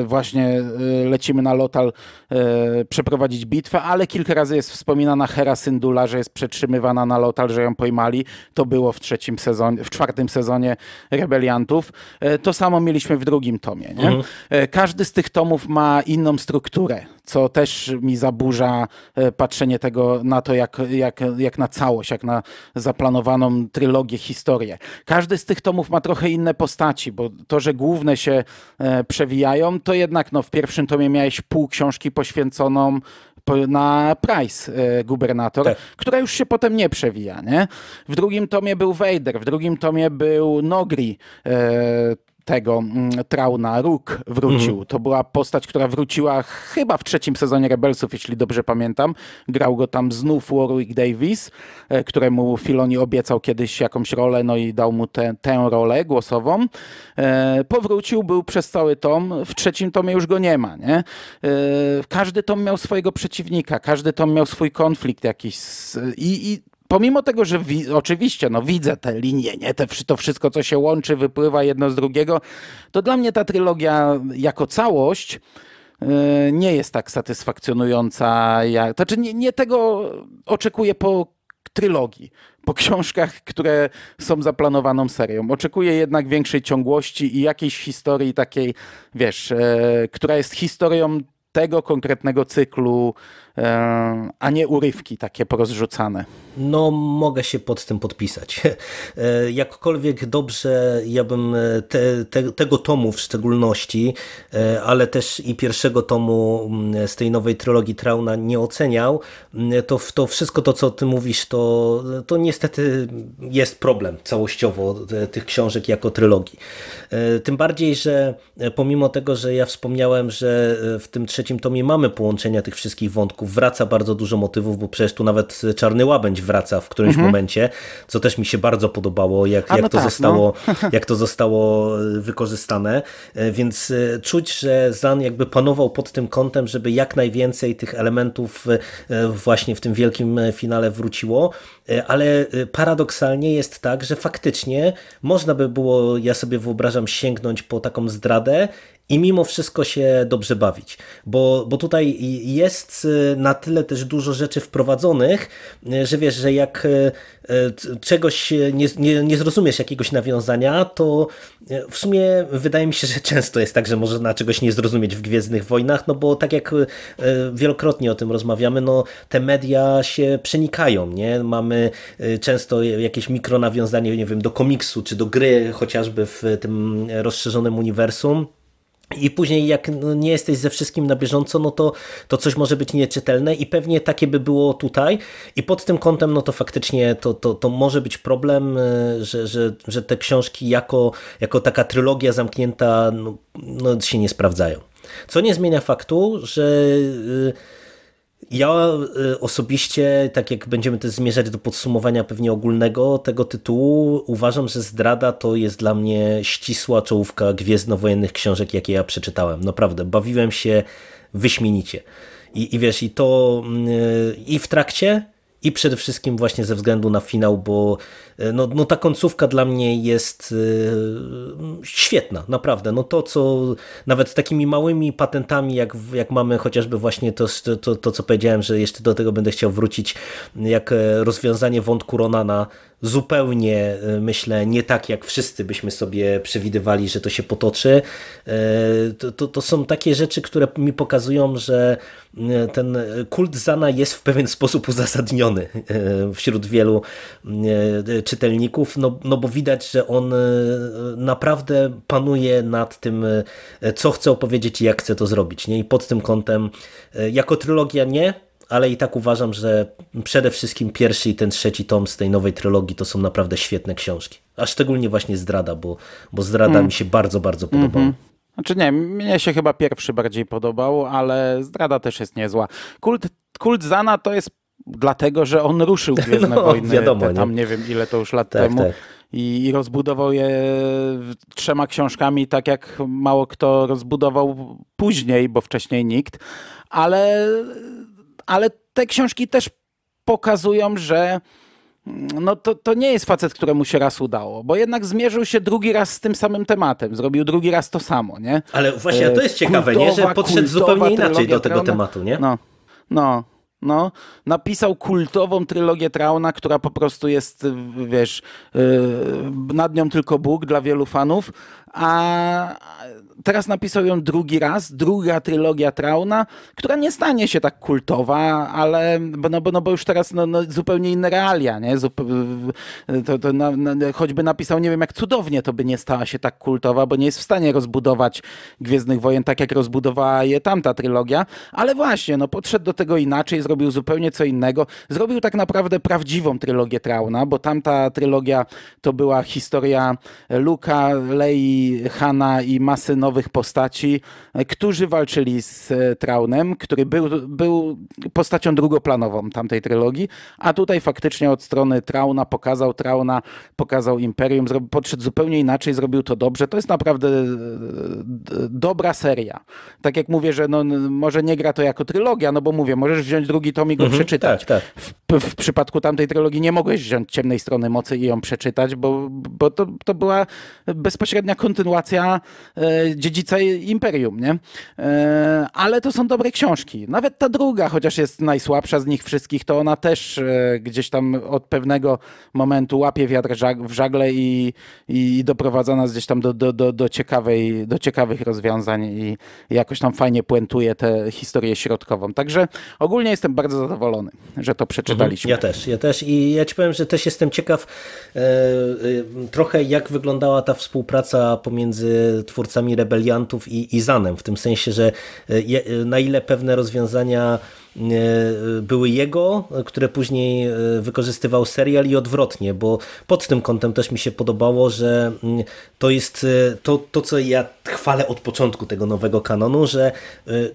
e, właśnie e, lecimy na Lotal e, przeprowadzić bitwę, ale kilka razy jest wspominana Hera Syndula, że jest przetrzymywana na Lotal, że ją pojmali. To było w trzecim sezonie, w czwartym sezonie Rebeliantów. To samo mieliśmy w drugim tomie. Nie? Mhm. Każdy z tych tomów ma inną strukturę, co też mi zaburza patrzenie tego na to, jak, jak, jak na całość, jak na zaplanowaną trylogię, historię. Każdy z tych tomów ma trochę inne postaci, bo to, że główne się e, przewijają, to jednak no, w pierwszym tomie miałeś pół książki poświęconą na Price, e, gubernator, tak. która już się potem nie przewija. Nie? W drugim tomie był Vader, w drugim tomie był Nogri, e, tego mm, Trauna, Rook wrócił. Mhm. To była postać, która wróciła chyba w trzecim sezonie Rebelsów, jeśli dobrze pamiętam. Grał go tam znów Warwick Davis, e, któremu Filoni obiecał kiedyś jakąś rolę, no i dał mu tę, tę rolę głosową. E, powrócił, był przez cały tom. W trzecim tomie już go nie ma. Nie? E, każdy tom miał swojego przeciwnika, każdy tom miał swój konflikt jakiś. I, i pomimo tego, że wi oczywiście no, widzę te linie, nie? Te, to wszystko, co się łączy, wypływa jedno z drugiego, to dla mnie ta trylogia jako całość yy, nie jest tak satysfakcjonująca. Jak, znaczy nie, nie tego oczekuję po trylogii, po książkach, które są zaplanowaną serią. Oczekuję jednak większej ciągłości i jakiejś historii takiej, wiesz, yy, która jest historią tego konkretnego cyklu, e, a nie urywki takie porozrzucane. No, mogę się pod tym podpisać. (laughs) E, jakkolwiek dobrze ja bym e, te, te, tego tomu w szczególności, ale też i pierwszego tomu mm, z tej nowej trylogii Trauna nie oceniał, mm, to, to wszystko to, co ty mówisz, to, to niestety jest problem całościowo tych książek jako trylogii. Tym bardziej, że pomimo tego, że ja wspomniałem, że w tym trzecim tomie mamy połączenia tych wszystkich wątków, wraca bardzo dużo motywów, bo przecież tu nawet Czarny Łabędź wraca w którymś mhm. momencie, co też mi się bardzo podobało, jak, jak, no to, tak, zostało, no. (laughs) jak to zostało wykorzystane. E, więc e, czuć, że Zan jakby panował pod tym kątem, żeby jak najwięcej tych elementów e, właśnie w tym wielkim finale wróciło, ale paradoksalnie jest tak, że faktycznie można by było, ja sobie wyobrażam, sięgnąć po taką zdradę i mimo wszystko się dobrze bawić, bo, bo tutaj jest y, na tyle też dużo rzeczy wprowadzonych, y, że wiesz, że jak y, czegoś nie, nie, nie zrozumiesz jakiegoś nawiązania, to w sumie wydaje mi się, że często jest tak, że można czegoś nie zrozumieć w Gwiezdnych Wojnach, no bo tak jak wielokrotnie o tym rozmawiamy, no te media się przenikają, nie? Mamy często jakieś mikronawiązanie, nie wiem, do komiksu, czy do gry, chociażby w tym rozszerzonym uniwersum, i później jak no, nie jesteś ze wszystkim na bieżąco, no to, to coś może być nieczytelne i pewnie takie by było tutaj i pod tym kątem no to faktycznie to, to, to może być problem, e, że, że, że te książki jako, jako taka trylogia zamknięta no, no się nie sprawdzają. Co nie zmienia faktu, że e, ja y, osobiście, tak jak będziemy też zmierzać do podsumowania pewnie ogólnego tego tytułu, uważam, że Zdrada to jest dla mnie ścisła czołówka gwiezdnowojennych książek, jakie ja przeczytałem. Naprawdę, bawiłem się wyśmienicie. I, i wiesz, i to y, i w trakcie, i przede wszystkim właśnie ze względu na finał, bo e, no, no ta końcówka dla mnie jest e, świetna, naprawdę. No to, co nawet takimi małymi patentami, jak, jak mamy chociażby właśnie to, to, to, co powiedziałem, że jeszcze do tego będę chciał wrócić, jak e, rozwiązanie wątku Ronana zupełnie, myślę, nie tak jak wszyscy byśmy sobie przewidywali, że to się potoczy. To, to, to są takie rzeczy, które mi pokazują, że ten kult Zana jest w pewien (laughs) sposób uzasadniony wśród wielu czytelników, no, no bo widać, że on naprawdę panuje nad tym, co chce opowiedzieć i jak chce to zrobić. Nie? I pod tym kątem, jako trylogia nie, ale i tak uważam, że przede wszystkim pierwszy i ten trzeci tom z tej nowej trylogii to są naprawdę świetne książki. A szczególnie właśnie Zdrada, bo, bo Zdrada mm. mi się bardzo, bardzo podobała. Mm -hmm. Znaczy nie, mnie się chyba pierwszy bardziej podobał, ale zdrada też jest niezła. Kult, kult Zana to jest dlatego, że on ruszył (laughs) Gwiezdne no, Wojny wiadomo, te, tam nie? nie wiem ile to już lat tak, temu tak. I, I, rozbudował je trzema książkami, tak jak mało kto rozbudował później, bo wcześniej nikt, ale, ale te książki też pokazują, że no to, to nie jest facet, któremu się raz udało, bo jednak zmierzył się drugi raz z tym samym tematem, zrobił drugi raz to samo, nie? Ale właśnie to jest ciekawe, kultowa, nie? że podszedł zupełnie inaczej do tego tematu, nie? No, no. No, napisał kultową trylogię Trauna, która po prostu jest, wiesz, yy, nad nią tylko Bóg dla wielu fanów, a teraz napisał ją drugi raz, druga trylogia Trauna, która nie stanie się tak kultowa, ale no, bo, no, bo już teraz no, no, zupełnie inne realia, nie? Zup to, to na, na, choćby napisał, nie wiem jak cudownie, to by nie stała się tak kultowa, bo nie jest w stanie rozbudować Gwiezdnych Wojen tak, jak rozbudowała je tamta trylogia, ale właśnie, no podszedł do tego inaczej, zrobił zupełnie co innego. Zrobił tak naprawdę prawdziwą trylogię Trauna, bo tamta trylogia to była historia Luka, Lei i Hanna i masy nowych postaci, którzy walczyli z Traunem, który był, był postacią drugoplanową tamtej trylogii, a tutaj faktycznie od strony Trauna pokazał Trauna, pokazał Imperium, podszedł zupełnie inaczej, zrobił to dobrze. To jest naprawdę dobra seria. Tak jak mówię, że no, może nie gra to jako trylogia, no bo mówię, możesz wziąć drugi tom i go mhm, przeczytać. Tak, tak. W, w, przypadku tamtej trylogii nie mogłeś wziąć Ciemnej Strony Mocy i ją przeczytać, bo, bo to, to była bezpośrednia kontynuacja e, dziedzica Imperium, nie? E, ale to są dobre książki. Nawet ta druga, chociaż jest najsłabsza z nich wszystkich, to ona też e, gdzieś tam od pewnego momentu łapie wiatr w żagle i, i doprowadza nas gdzieś tam do, do, do, do, ciekawej, do ciekawych rozwiązań i jakoś tam fajnie puentuje tę historię środkową. Także ogólnie jestem bardzo zadowolony, że to przeczytaliśmy. Ja też, ja też i ja ci powiem, że też jestem ciekaw trochę jak wyglądała ta współpraca pomiędzy twórcami Rebeliantów i, i Zanem, w tym sensie, że e, na ile pewne rozwiązania E, były jego, które później e, wykorzystywał serial i odwrotnie, bo pod tym kątem też mi się podobało, że mm, to jest e, to, to co ja chwalę od początku tego nowego kanonu, że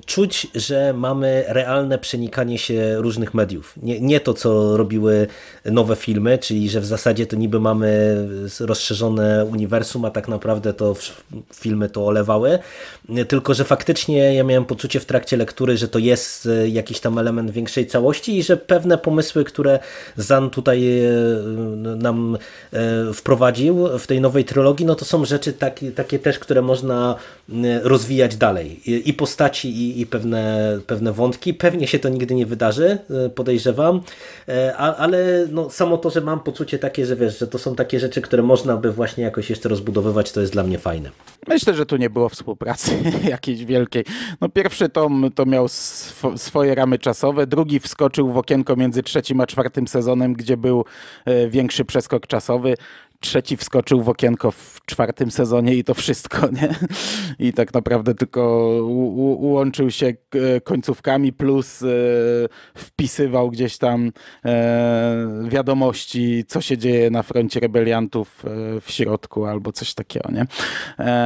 czuć, że mamy realne przenikanie się różnych mediów. Nie, nie to, co robiły nowe filmy, czyli że w zasadzie to niby mamy rozszerzone uniwersum, a tak naprawdę to filmy to olewały, tylko że faktycznie ja miałem poczucie w trakcie lektury, że to jest jakiś tam element większej całości i że pewne pomysły, które Zan tutaj e, nam e, wprowadził w tej nowej trylogii, no to są rzeczy takie, takie też, które można e, rozwijać dalej. I postaci, i, i pewne, pewne wątki. Pewnie się to nigdy nie wydarzy, podejrzewam, ale no, samo to, że mam poczucie takie, że wiesz, że to są takie rzeczy, które można by właśnie jakoś jeszcze rozbudowywać, to jest dla mnie fajne. Myślę, że tu nie było współpracy (laughs) jakiejś wielkiej. No pierwszy tom to miał sw swoje ramy czasowe. Drugi wskoczył w okienko między trzecim a czwartym sezonem, gdzie był e, większy przeskok czasowy trzeci wskoczył w okienko w czwartym sezonie i to wszystko, (laughs) nie? I tak naprawdę tylko łączył się e, końcówkami plus e, wpisywał gdzieś tam e, wiadomości, co się dzieje na froncie rebeliantów w środku albo coś takiego, nie?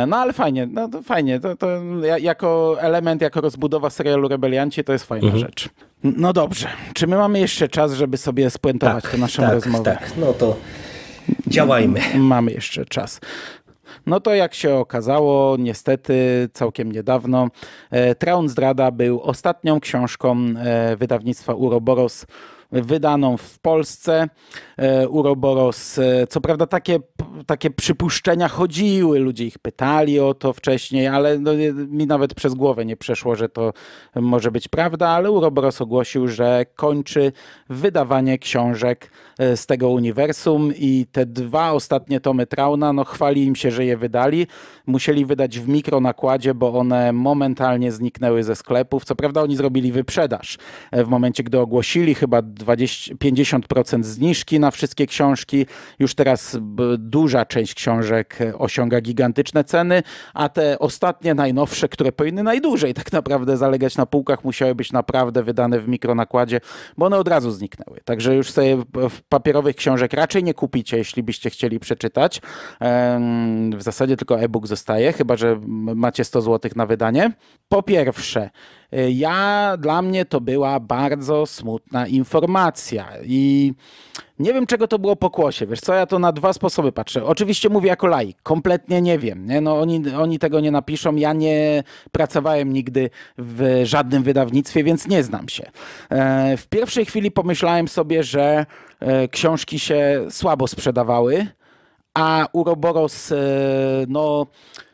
No ale fajnie, no to fajnie, to, to jako element, jako rozbudowa serialu Rebelianci to jest fajna mhm. rzecz. No dobrze, czy my mamy jeszcze czas, żeby sobie spuentować tak, tę naszą tak, rozmowę? Tak, no to Działajmy. Mamy jeszcze czas. No to jak się okazało, niestety całkiem niedawno, e, Traun Zdrada był ostatnią książką e, wydawnictwa Uroboros wydaną w Polsce. E, Uroboros, co prawda takie, takie przypuszczenia chodziły, ludzie ich pytali o to wcześniej, ale no, mi nawet przez głowę nie przeszło, że to może być prawda, ale Uroboros ogłosił, że kończy wydawanie książek z tego uniwersum i te dwa ostatnie tomy Trauna, no chwali im się, że je wydali. Musieli wydać w mikronakładzie, bo one momentalnie zniknęły ze sklepów. Co prawda oni zrobili wyprzedaż e, w momencie, gdy ogłosili chyba 20, 50% zniżki na wszystkie książki. Już teraz duża część książek osiąga gigantyczne ceny, a te ostatnie, najnowsze, które powinny najdłużej tak naprawdę zalegać na półkach, musiały być naprawdę wydane w mikronakładzie, bo one od razu zniknęły. Także już sobie papierowych książek raczej nie kupicie, jeśli byście chcieli przeczytać. W zasadzie tylko e-book zostaje, chyba że macie 100 zł na wydanie. Po pierwsze, ja, dla mnie to była bardzo smutna informacja i nie wiem, czego to było pokłosie. Wiesz co, ja to na dwa sposoby patrzę. Oczywiście mówię jako laik, kompletnie nie wiem. Nie? No, oni, oni tego nie napiszą. Ja nie pracowałem nigdy w żadnym wydawnictwie, więc nie znam się. E, w pierwszej chwili pomyślałem sobie, że e, książki się słabo sprzedawały, a Uroboros, e, no E,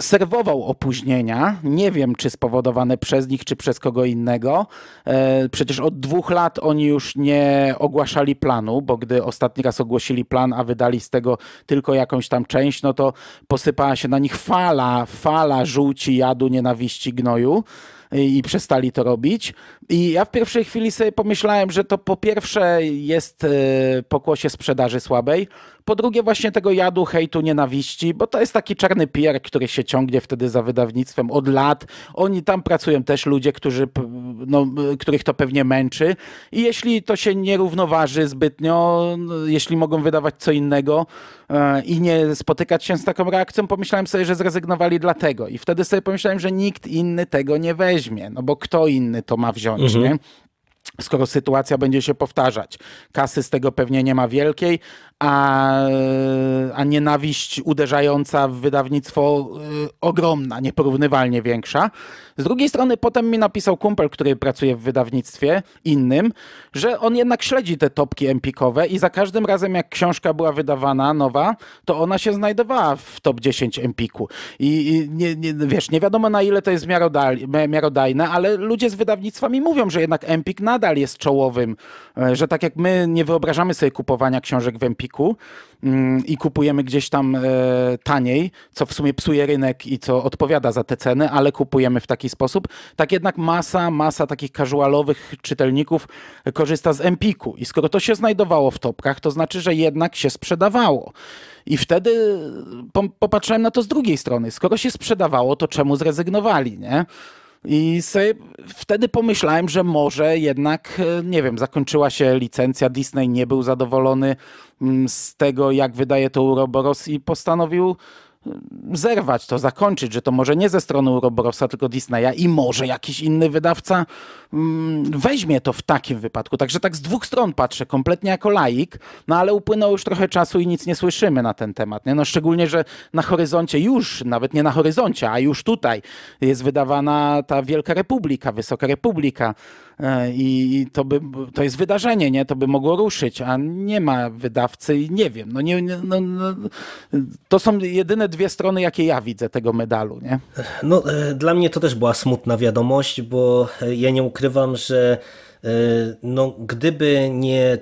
serwował opóźnienia. Nie wiem, czy spowodowane przez nich, czy przez kogo innego. E, przecież od dwóch lat oni już nie ogłaszali planu, bo gdy ostatni raz ogłosili plan, a wydali z tego tylko jakąś tam część, no to posypała się na nich fala, fala żółci, jadu, nienawiści, gnoju i przestali to robić. I ja w pierwszej chwili sobie pomyślałem, że to po pierwsze jest e, pokłosie sprzedaży słabej, po drugie właśnie tego jadu, hejtu, nienawiści, bo to jest taki czarny PR, który się ciągnie wtedy za wydawnictwem od lat. Oni tam pracują też ludzie, którzy no, których to pewnie męczy. I jeśli to się nie równoważy zbytnio, jeśli mogą wydawać co innego e, i nie spotykać się z taką reakcją, pomyślałem sobie, że zrezygnowali dlatego. I wtedy sobie pomyślałem, że nikt inny tego nie weźmie, no bo kto inny to ma wziąć, mhm. nie? skoro sytuacja będzie się powtarzać. Kasy z tego pewnie nie ma wielkiej, a, a nienawiść uderzająca w wydawnictwo y, ogromna, nieporównywalnie większa. Z drugiej strony potem mi napisał kumpel, który pracuje w wydawnictwie innym, że on jednak śledzi te topki empikowe i za każdym razem jak książka była wydawana nowa, to ona się znajdowała w top 10 empiku. I, i nie, nie, wiesz, nie wiadomo na ile to jest miarodajne, ale ludzie z wydawnictwa mi mówią, że jednak empik nadal jest czołowym, e, że tak jak my nie wyobrażamy sobie kupowania książek w empiku, Mm, i kupujemy gdzieś tam e, taniej, co w sumie psuje rynek i co odpowiada za te ceny, ale kupujemy w taki sposób. Tak jednak masa, masa takich casualowych czytelników korzysta z Empiku i skoro to się znajdowało w topkach, to znaczy, że jednak się sprzedawało. I wtedy popatrzyłem na to z drugiej strony. Skoro się sprzedawało, to czemu zrezygnowali, nie? I sobie wtedy pomyślałem, że może jednak, e, nie wiem, zakończyła się licencja, Disney nie był zadowolony mm, z tego, jak wydaje to Uroboros i postanowił zerwać to, zakończyć, że to może nie ze strony Uroborosa, tylko Disneya i może jakiś inny wydawca mm, weźmie to w takim wypadku. Także tak z dwóch stron patrzę, kompletnie jako laik, no ale upłynęło już trochę czasu i nic nie słyszymy na ten temat. Nie? No szczególnie, że na horyzoncie już, nawet nie na horyzoncie, a już tutaj jest wydawana ta Wielka Republika, Wysoka Republika, E, i to, by, to jest wydarzenie, nie? To by mogło ruszyć, a nie ma wydawcy i nie wiem. No nie, no, no, to są jedyne dwie strony, jakie ja widzę tego medalu, nie? No, e, dla mnie to też była smutna wiadomość, bo ja nie ukrywam, że e, no, gdyby nie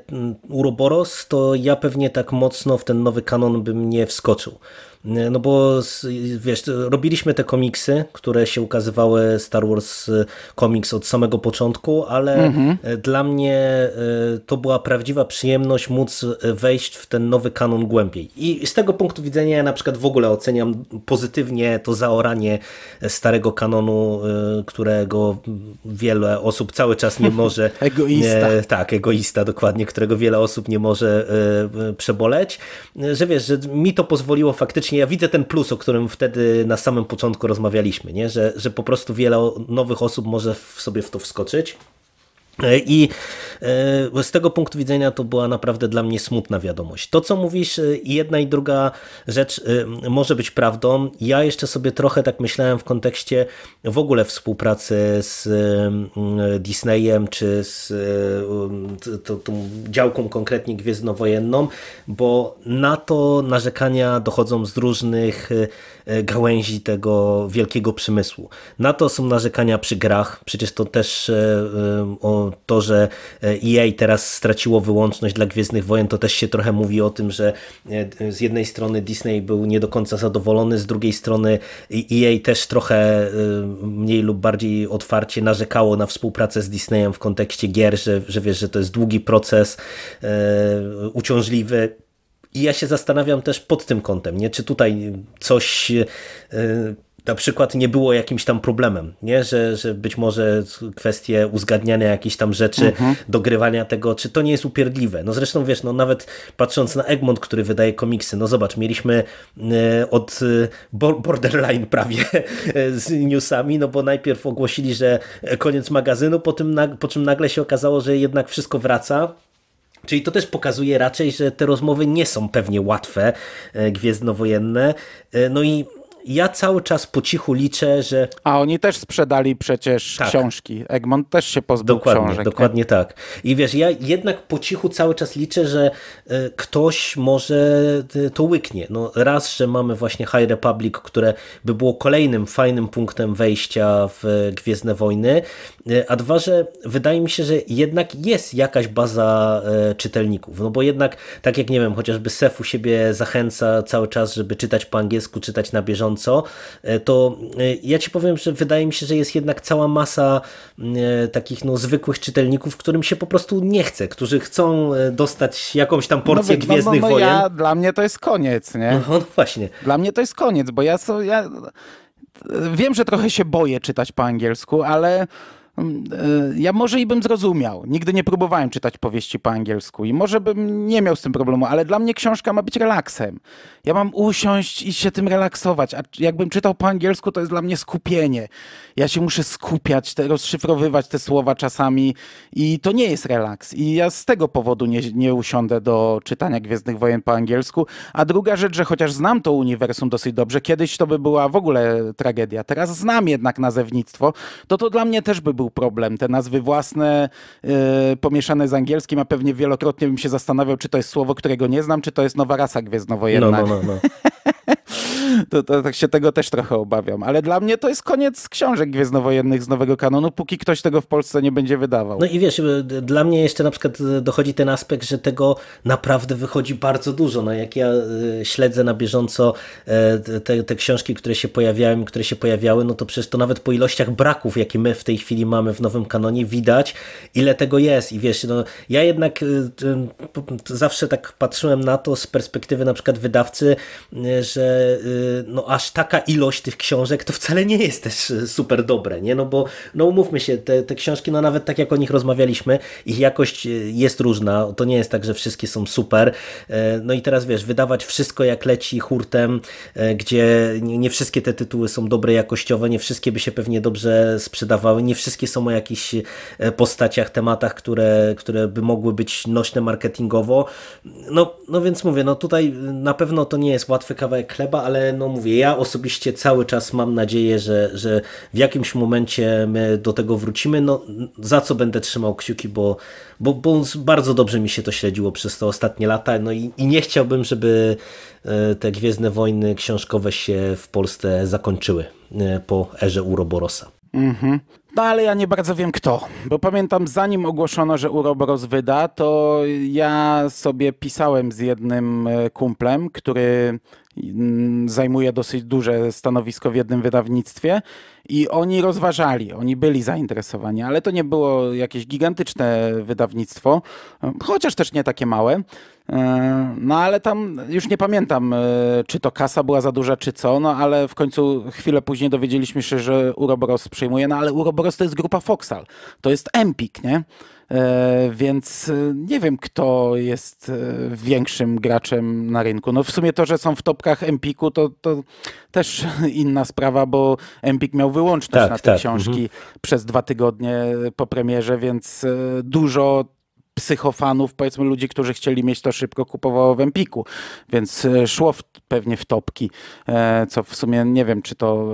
Uroboros, to ja pewnie tak mocno w ten nowy kanon bym nie wskoczył. No bo wiesz, robiliśmy te komiksy, które się ukazywały Star Wars y, Comics od samego początku, ale mhm. dla mnie y, to była prawdziwa przyjemność móc wejść w ten nowy kanon głębiej. I z tego punktu widzenia ja na przykład w ogóle oceniam pozytywnie to zaoranie starego kanonu, y, którego wiele osób cały czas nie może... (laughs) egoista. tak, egoista dokładnie, którego wiele osób nie może przeboleć. Że wiesz, że mi to pozwoliło faktycznie faktycznie ja widzę ten plus, o którym wtedy na samym początku rozmawialiśmy, nie? Że, że po prostu wiele nowych osób może w sobie w to wskoczyć. E, I e, z tego punktu widzenia to była naprawdę dla mnie smutna wiadomość. To, co mówisz, e, jedna i druga rzecz może być prawdą. Ja jeszcze sobie trochę tak myślałem w kontekście w ogóle współpracy z Disneyem, czy z tą, działką konkretnie gwiezdnowojenną, bo na to narzekania dochodzą z różnych gałęzi tego wielkiego przemysłu. Na to są narzekania przy grach, przecież to też o to, że EA teraz straciło wyłączność dla Gwiezdnych Wojen, to też się trochę mówi o tym, że e, z jednej strony Disney był nie do końca zadowolony, z drugiej strony EA też trochę e, mniej lub bardziej otwarcie narzekało na współpracę z Disneyem w kontekście gier, że, że wiesz, że to jest długi proces, e, uciążliwy. I ja się zastanawiam też pod tym kątem, nie? czy tutaj coś na przykład nie było jakimś tam problemem, nie? Że, że być może kwestie uzgadniania jakichś tam rzeczy, mhm. dogrywania tego, czy to nie jest upierdliwe. No zresztą wiesz, no nawet patrząc na Egmont, który wydaje komiksy, no zobacz, mieliśmy e, od e, borderline prawie (laughs) e, z newsami, no bo najpierw ogłosili, że koniec magazynu, po, tym, po czym nagle się okazało, że jednak wszystko wraca, Czyli to też pokazuje raczej, że te rozmowy nie są pewnie łatwe, gwiezdnowojenne. No i ja cały czas po cichu liczę, że... A oni też sprzedali przecież tak. książki. Egmont też się pozbył dokładnie, książek. Dokładnie tak. I wiesz, ja jednak po cichu cały czas liczę, że e, ktoś może e, to łyknie. No raz, że mamy właśnie High Republic, które by było kolejnym fajnym punktem wejścia w Gwiezdne Wojny, e, a dwa, że wydaje mi się, że jednak jest jakaś baza czytelników. No bo jednak, tak jak nie wiem, chociażby Sef u siebie zachęca cały czas, żeby czytać po angielsku, czytać na bieżąco, bieżąco, e, to e, ja ci powiem, że wydaje mi się, że jest jednak cała masa e, takich no, zwykłych czytelników, którym się po prostu nie chce, którzy chcą dostać jakąś tam porcję no, Gwiezdnych no, no, no, Wojen. Ja, dla mnie to jest koniec, nie? No, no właśnie. Dla mnie to jest koniec, bo ja, so, ja wiem, że trochę się boję czytać po angielsku, ale mm, ja może i bym zrozumiał. Nigdy nie próbowałem czytać powieści po angielsku i może bym nie miał z tym problemu, ale dla mnie książka ma być relaksem. Ja mam usiąść i się tym relaksować, a jakbym czytał po angielsku, to jest dla mnie skupienie. Ja się muszę skupiać, te, rozszyfrowywać te słowa czasami i to nie jest relaks. I ja z tego powodu nie, nie usiądę do czytania Gwiezdnych Wojen po angielsku. A druga rzecz, że chociaż znam to uniwersum dosyć dobrze, kiedyś to by była w ogóle tragedia. Teraz znam jednak nazewnictwo, to to dla mnie też by był problem. Te nazwy własne yy, pomieszane z angielskim, a pewnie wielokrotnie bym się zastanawiał, czy to jest słowo, którego nie znam, czy to jest nowa rasa gwiezdnowojenna. No, no, no. (laughs) to, to, tak się tego też trochę obawiam. Ale dla mnie to jest koniec książek gwiezdnowojennych z nowego kanonu, póki ktoś tego w Polsce nie będzie wydawał. No i wiesz, y, dla mnie jeszcze na przykład y, dochodzi ten aspekt, że tego naprawdę wychodzi bardzo dużo. No jak ja y, śledzę na bieżąco te, te książki, które się pojawiają, które się pojawiały, no to przecież to nawet po ilościach braków, jakie my w tej chwili mamy w nowym kanonie, widać, ile tego jest. I wiesz, no, ja jednak zawsze tak patrzyłem na to z perspektywy na przykład wydawcy, że no aż taka ilość tych książek to wcale nie jest też super dobre, nie? No bo no umówmy się, te, te książki, no nawet tak jak o nich rozmawialiśmy, ich jakość jest różna, to nie jest tak, że wszystkie są super. No i teraz wiesz, wydawać wszystko jak leci hurtem, gdzie nie wszystkie te tytuły są dobre jakościowo, nie wszystkie by się pewnie dobrze sprzedawały, nie wszystkie są o jakichś postaciach, tematach, które, które by mogły być nośne marketingowo. No, no więc mówię, no tutaj na pewno to nie jest łatwy kawałek chleba, ale no mówię, ja osobiście cały czas mam nadzieję, że, że w jakimś momencie my do tego wrócimy, no za co będę trzymał kciuki, bo, bo, bo bardzo dobrze mi się to śledziło przez te ostatnie lata, no i, i nie chciałbym, żeby e, te Gwiezdne Wojny książkowe się w Polsce zakończyły e, po erze Uroborosa. Mhm. No ale ja nie bardzo wiem kto, bo pamiętam zanim ogłoszono, że Uroboros wyda, to ja sobie pisałem z jednym e, kumplem, który zajmuje dosyć duże stanowisko w jednym wydawnictwie i oni rozważali, oni byli zainteresowani, ale to nie było jakieś gigantyczne wydawnictwo, chociaż też nie takie małe. E, no ale tam już nie pamiętam, e, czy to kasa była za duża, czy co, no ale w końcu chwilę później dowiedzieliśmy się, że Uroboros przejmuje, no ale Uroboros to jest grupa Foxal, to jest Empik, nie? E, więc nie wiem, kto jest większym graczem na rynku. No w sumie to, że są w topkach Empiku, to, to też (laughs) inna sprawa, bo Empik miał wyłączność tak, na te tak. książki mhm. przez dwa tygodnie po premierze, więc dużo psychofanów, powiedzmy ludzi, którzy chcieli mieć to szybko, kupowało w Empiku, więc e, szło w, pewnie w topki, e, co w sumie nie wiem, czy to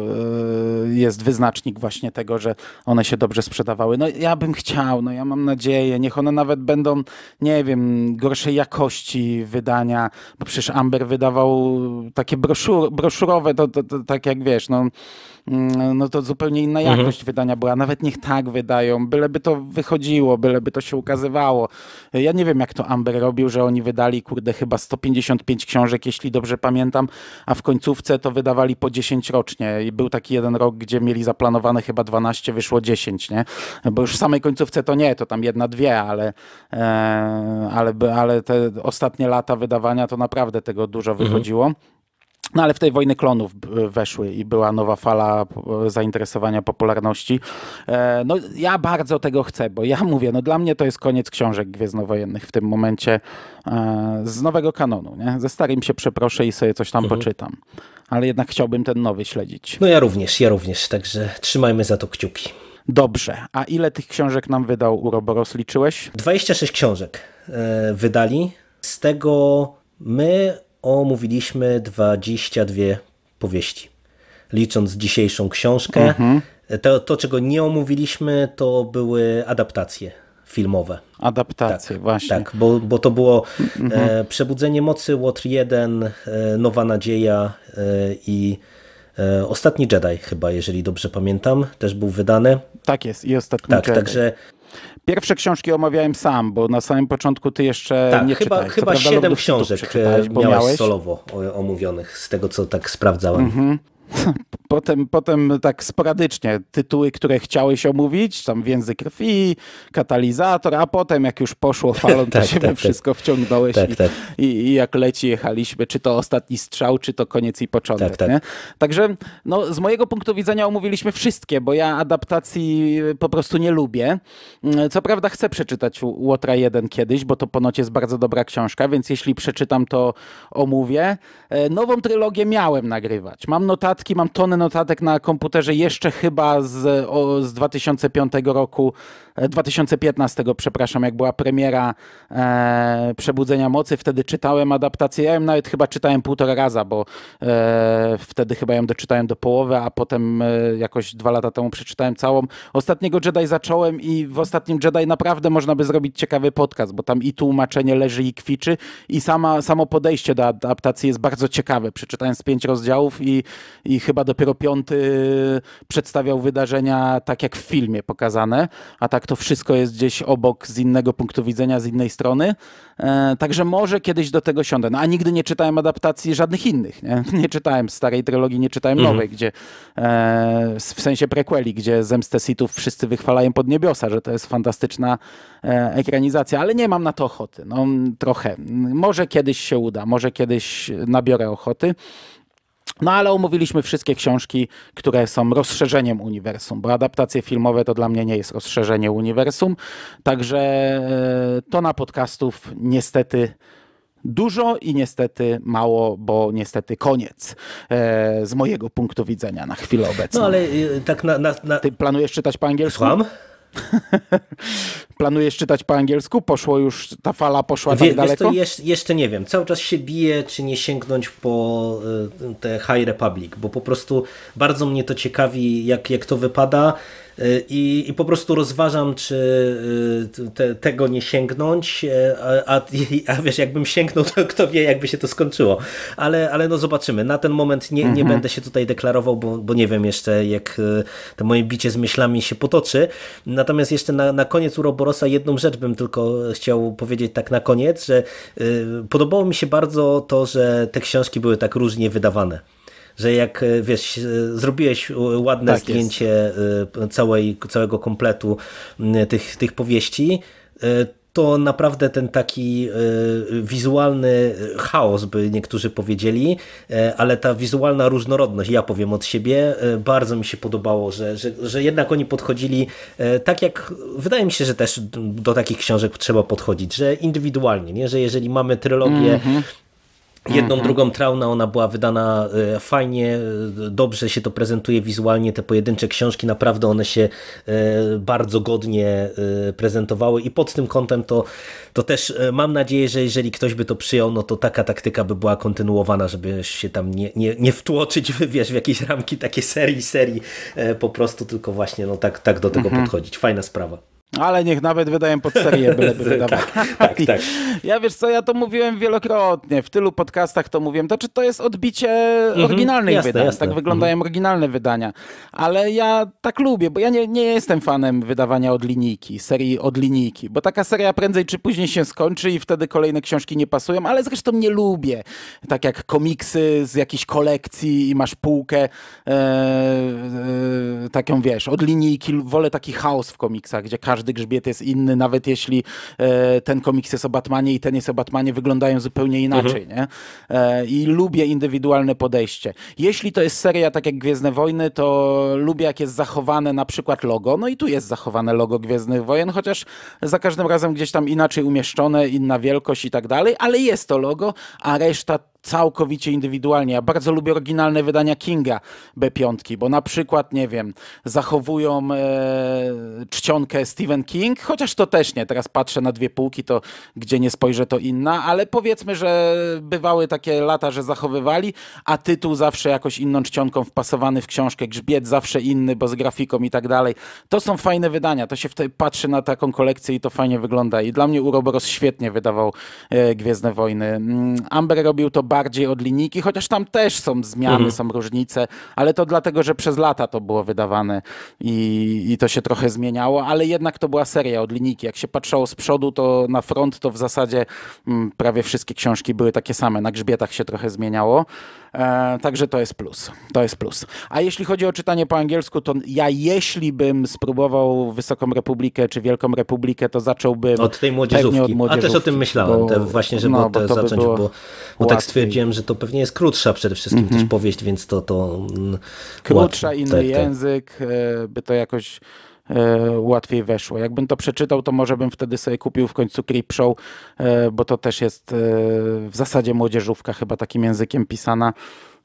e, jest wyznacznik właśnie tego, że one się dobrze sprzedawały. No ja bym chciał, no ja mam nadzieję, niech one nawet będą, nie wiem, gorszej jakości wydania, bo przecież Amber wydawał takie broszur, broszurowe, to, to, to tak jak wiesz, no no to zupełnie inna mhm. jakość mhm. wydania była. Nawet niech tak wydają, byleby to wychodziło, byleby to się ukazywało. Ja nie wiem, jak to Amber robił, że oni wydali, kurde, chyba 155 książek, jeśli dobrze pamiętam, a w końcówce to wydawali po 10 rocznie. I był taki jeden rok, gdzie mieli zaplanowane chyba 12, wyszło 10, nie? Bo już w samej końcówce to nie, to tam jedna, dwie, ale, e, ale, ale te ostatnie lata wydawania to naprawdę tego dużo mhm. wychodziło. No ale w tej wojny klonów weszły i była nowa fala zainteresowania popularności. E, no ja bardzo tego chcę, bo ja mówię, no dla mnie to jest koniec książek gwiezdnowojennych w tym momencie e, z nowego kanonu. Nie? Ze starym się przeproszę i sobie coś tam mhm. poczytam. Ale jednak chciałbym ten nowy śledzić. No ja również, ja również, także trzymajmy za to kciuki. Dobrze. A ile tych książek nam wydał Uroboros? Liczyłeś? 26 książek e, wydali. Z tego my omówiliśmy 22 powieści. Licząc dzisiejszą książkę, mhm. to, to, czego nie omówiliśmy, to były adaptacje filmowe. Adaptacje, tak, właśnie. Tak, bo, bo to było mhm. e, Przebudzenie Mocy, Łotr 1, e, Nowa Nadzieja e, i e, Ostatni Jedi chyba, jeżeli dobrze pamiętam, też był wydany. Tak jest, i Ostatni tak, Jedi. Także Pierwsze książki omawiałem sam, bo na samym początku ty jeszcze tak, nie chyba, czytałeś. Chyba siedem książek e, miałeś solowo omówionych, z tego co tak sprawdzałem. Mhm. (laughs) Potem, potem tak sporadycznie tytuły, które chciałeś omówić, tam Więzy krwi, Katalizator, a potem jak już poszło falą, to (laughs) Tak, się tak, we wszystko wciągnąłeś Tak, i, tak. I, i jak leci jechaliśmy, czy to ostatni strzał, czy to koniec i początek. Tak, tak. Także no, z mojego punktu widzenia omówiliśmy wszystkie, bo ja adaptacji po prostu nie lubię. Mm, Co prawda chcę przeczytać Łotra 1 kiedyś, bo to ponoć jest bardzo dobra książka, więc jeśli przeczytam, to omówię. E, Nową trylogię miałem nagrywać. Mam notatki, mam tonę notatek na komputerze jeszcze chyba z, o, z 2005 roku, e, 2015, przepraszam, jak była premiera e, Przebudzenia Mocy, wtedy czytałem adaptację. Ja ją nawet chyba czytałem półtora raza, bo e, wtedy chyba ją doczytałem do połowy, a potem e, jakoś dwa lata temu przeczytałem całą. Ostatniego Jedi zacząłem i w ostatnim Jedi naprawdę można by zrobić ciekawy podcast, bo tam i tłumaczenie leży i kwiczy i sama, samo podejście do adaptacji jest bardzo ciekawe. Przeczytałem z pięć rozdziałów i, i chyba dopiero piąty przedstawiał wydarzenia tak jak w filmie pokazane, a tak to wszystko jest gdzieś obok z innego punktu widzenia, z innej strony. E, także może kiedyś do tego siądę. No, a nigdy nie czytałem adaptacji żadnych innych. Nie, (laughs) nie czytałem starej trylogii, nie czytałem nowej, gdzie e, w sensie prequeli, gdzie Zemstę Sithów wszyscy wychwalają pod niebiosa, że to jest fantastyczna e, ekranizacja, ale nie mam na to ochoty. No, trochę. Może kiedyś się uda, może kiedyś nabiorę ochoty. No ale omówiliśmy wszystkie książki, które są rozszerzeniem uniwersum, bo adaptacje filmowe to dla mnie nie jest rozszerzenie uniwersum, także e, to na podcastów niestety dużo i niestety mało, bo niestety koniec e, z mojego punktu widzenia na chwilę obecną. No ale y, tak na... na, na... Ty planujesz czytać po angielsku? Słucham? (laughs) Planujesz czytać po angielsku? Poszło już, ta fala poszła Wie, tak daleko? jeszcze, jeszcze nie wiem. Cały czas się bije, czy nie sięgnąć po y, te High Republic, bo po prostu bardzo mnie to ciekawi, jak, jak to wypada. Y, I, I po prostu rozważam, czy y, te, tego nie sięgnąć, y, a, a, (laughs) a wiesz, jakbym sięgnął, to kto wie, jakby się to skończyło. Ale, ale no zobaczymy. Na ten moment nie, nie będę się tutaj deklarował, bo, bo nie wiem jeszcze, jak to moje bicie z myślami się potoczy. Natomiast jeszcze na, na koniec Uroborosa jedną rzecz bym tylko chciał powiedzieć tak na koniec, że y, podobało mi się bardzo to, że te książki były tak różnie wydawane. Że jak y, wiesz, y, zrobiłeś y, ładne Tak zdjęcie całej, całego kompletu tych, tych powieści, to naprawdę ten taki wizualny chaos, by niektórzy powiedzieli, ale ta wizualna różnorodność, ja powiem od siebie, bardzo mi się podobało, że, że, że jednak oni podchodzili tak jak, wydaje mi się, że też do takich książek trzeba podchodzić, że indywidualnie, nie? że jeżeli mamy trylogię Jedną, drugą traunę, ona była wydana e, fajnie, e, dobrze się to prezentuje wizualnie, te pojedyncze książki, naprawdę one się e, bardzo godnie prezentowały i pod tym kątem to, to też mam nadzieję, że jeżeli ktoś by to przyjął, no to taka taktyka by była kontynuowana, żeby się tam nie, nie, nie wtłoczyć wiesz, w jakieś ramki takie serii, serii po prostu, tylko właśnie no tak, tak do tego podchodzić. Fajna sprawa. Ale niech nawet wydają pod serię, byleby (laughs) wydawać. tak, tak. Ja wiesz co, ja to mówiłem wielokrotnie, w tylu podcastach to mówiłem, to czy to jest odbicie oryginalnych Mhm. jasne, wydań, jasne. tak wyglądają oryginalne wydania, ale ja tak lubię, bo ja nie, nie jestem fanem wydawania od linijki, serii od linijki, bo taka seria prędzej czy później się skończy i wtedy kolejne książki nie pasują, ale zresztą nie lubię, tak jak komiksy z jakiejś kolekcji i masz półkę e, e, taką wiesz, od linijki, wolę taki chaos w komiksach, gdzie każdy grzbiet jest inny, nawet jeśli e, ten komiks jest o Batmanie i ten jest o Batmanie, wyglądają zupełnie inaczej, nie? E, I lubię indywidualne podejście. Jeśli to jest seria tak jak Gwiezdne Wojny, to lubię jak jest zachowane na przykład logo, no i tu jest zachowane logo Gwiezdnych Wojen, chociaż za każdym razem gdzieś tam inaczej umieszczone, inna wielkość i tak dalej, ale jest to logo, a reszta całkowicie indywidualnie. Ja bardzo lubię oryginalne wydania Kinga B5, bo na przykład, nie wiem, zachowują e, czcionkę Stephen King, chociaż to też nie. Teraz patrzę na dwie półki, to gdzie nie spojrzę, to inna, ale powiedzmy, że bywały takie lata, że zachowywali, a tytuł zawsze jakoś inną czcionką wpasowany w książkę, grzbiet zawsze inny, bo z grafiką i tak dalej. To są fajne wydania, to się wtedy patrzy na taką kolekcję i to fajnie wygląda. I dla mnie Uroboros świetnie wydawał e, Gwiezdne Wojny. Mm, Amber robił to bardziej od linijki, chociaż tam też są zmiany, Mhm. są różnice, ale to dlatego, że przez lata to było wydawane i, i to się trochę zmieniało, ale jednak to była seria od linijki. Jak się patrzało z przodu, to na front to w zasadzie mm, prawie wszystkie książki były takie same. Na grzbietach się trochę zmieniało. E, także to jest plus. To jest plus. A jeśli chodzi o czytanie po angielsku, to ja jeśli bym spróbował Wysoką Republikę czy Wielką Republikę, to zacząłbym Od tej młodzieżówki. od A młodzieżówki. też o tym myślałem, bo- właśnie, żeby no, bo to by zacząć, było bo, bo tak. Stwierdziłem, że to pewnie jest krótsza przede wszystkim też powieść, więc to, to mm, Krótsza, łatwiej. inny Tak, język, e, by to jakoś e, łatwiej weszło. Jakbym to przeczytał, to może bym wtedy sobie kupił w końcu Creepshow, e, bo to też jest w zasadzie młodzieżówka chyba takim językiem pisana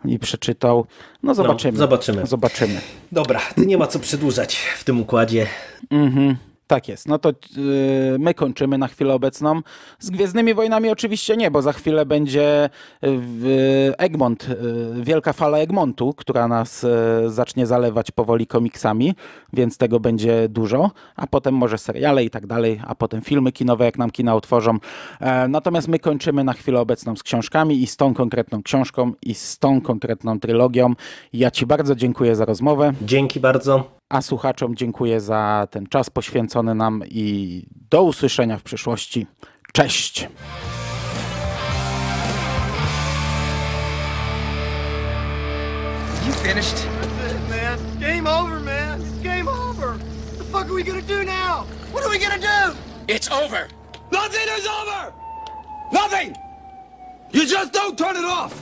i przeczytał. No zobaczymy. zobaczymy. Zobaczymy. Dobra, ty nie ma co przedłużać w tym układzie. Mhm. Tak jest. No to yy, my kończymy na chwilę obecną. Z Gwiezdnymi Wojnami oczywiście nie, bo za chwilę będzie w Egmont, yy, wielka fala Egmontu, która nas yy, zacznie zalewać powoli komiksami, więc tego będzie dużo, a potem może seriale i tak dalej, a potem filmy kinowe, jak nam kina otworzą. E, natomiast my kończymy na chwilę obecną z książkami i z tą konkretną książką i z tą konkretną trylogią. Ja Ci bardzo dziękuję za rozmowę. Dzięki bardzo. A słuchaczom dziękuję za ten czas poświęcony nam i do usłyszenia w przyszłości. Cześć! You finished? That's it, man. Game over, man. It's game over. What the fuck are we gonna do now? What are we gonna do? It's over. Nothing is over! Nothing! You just don't turn it off!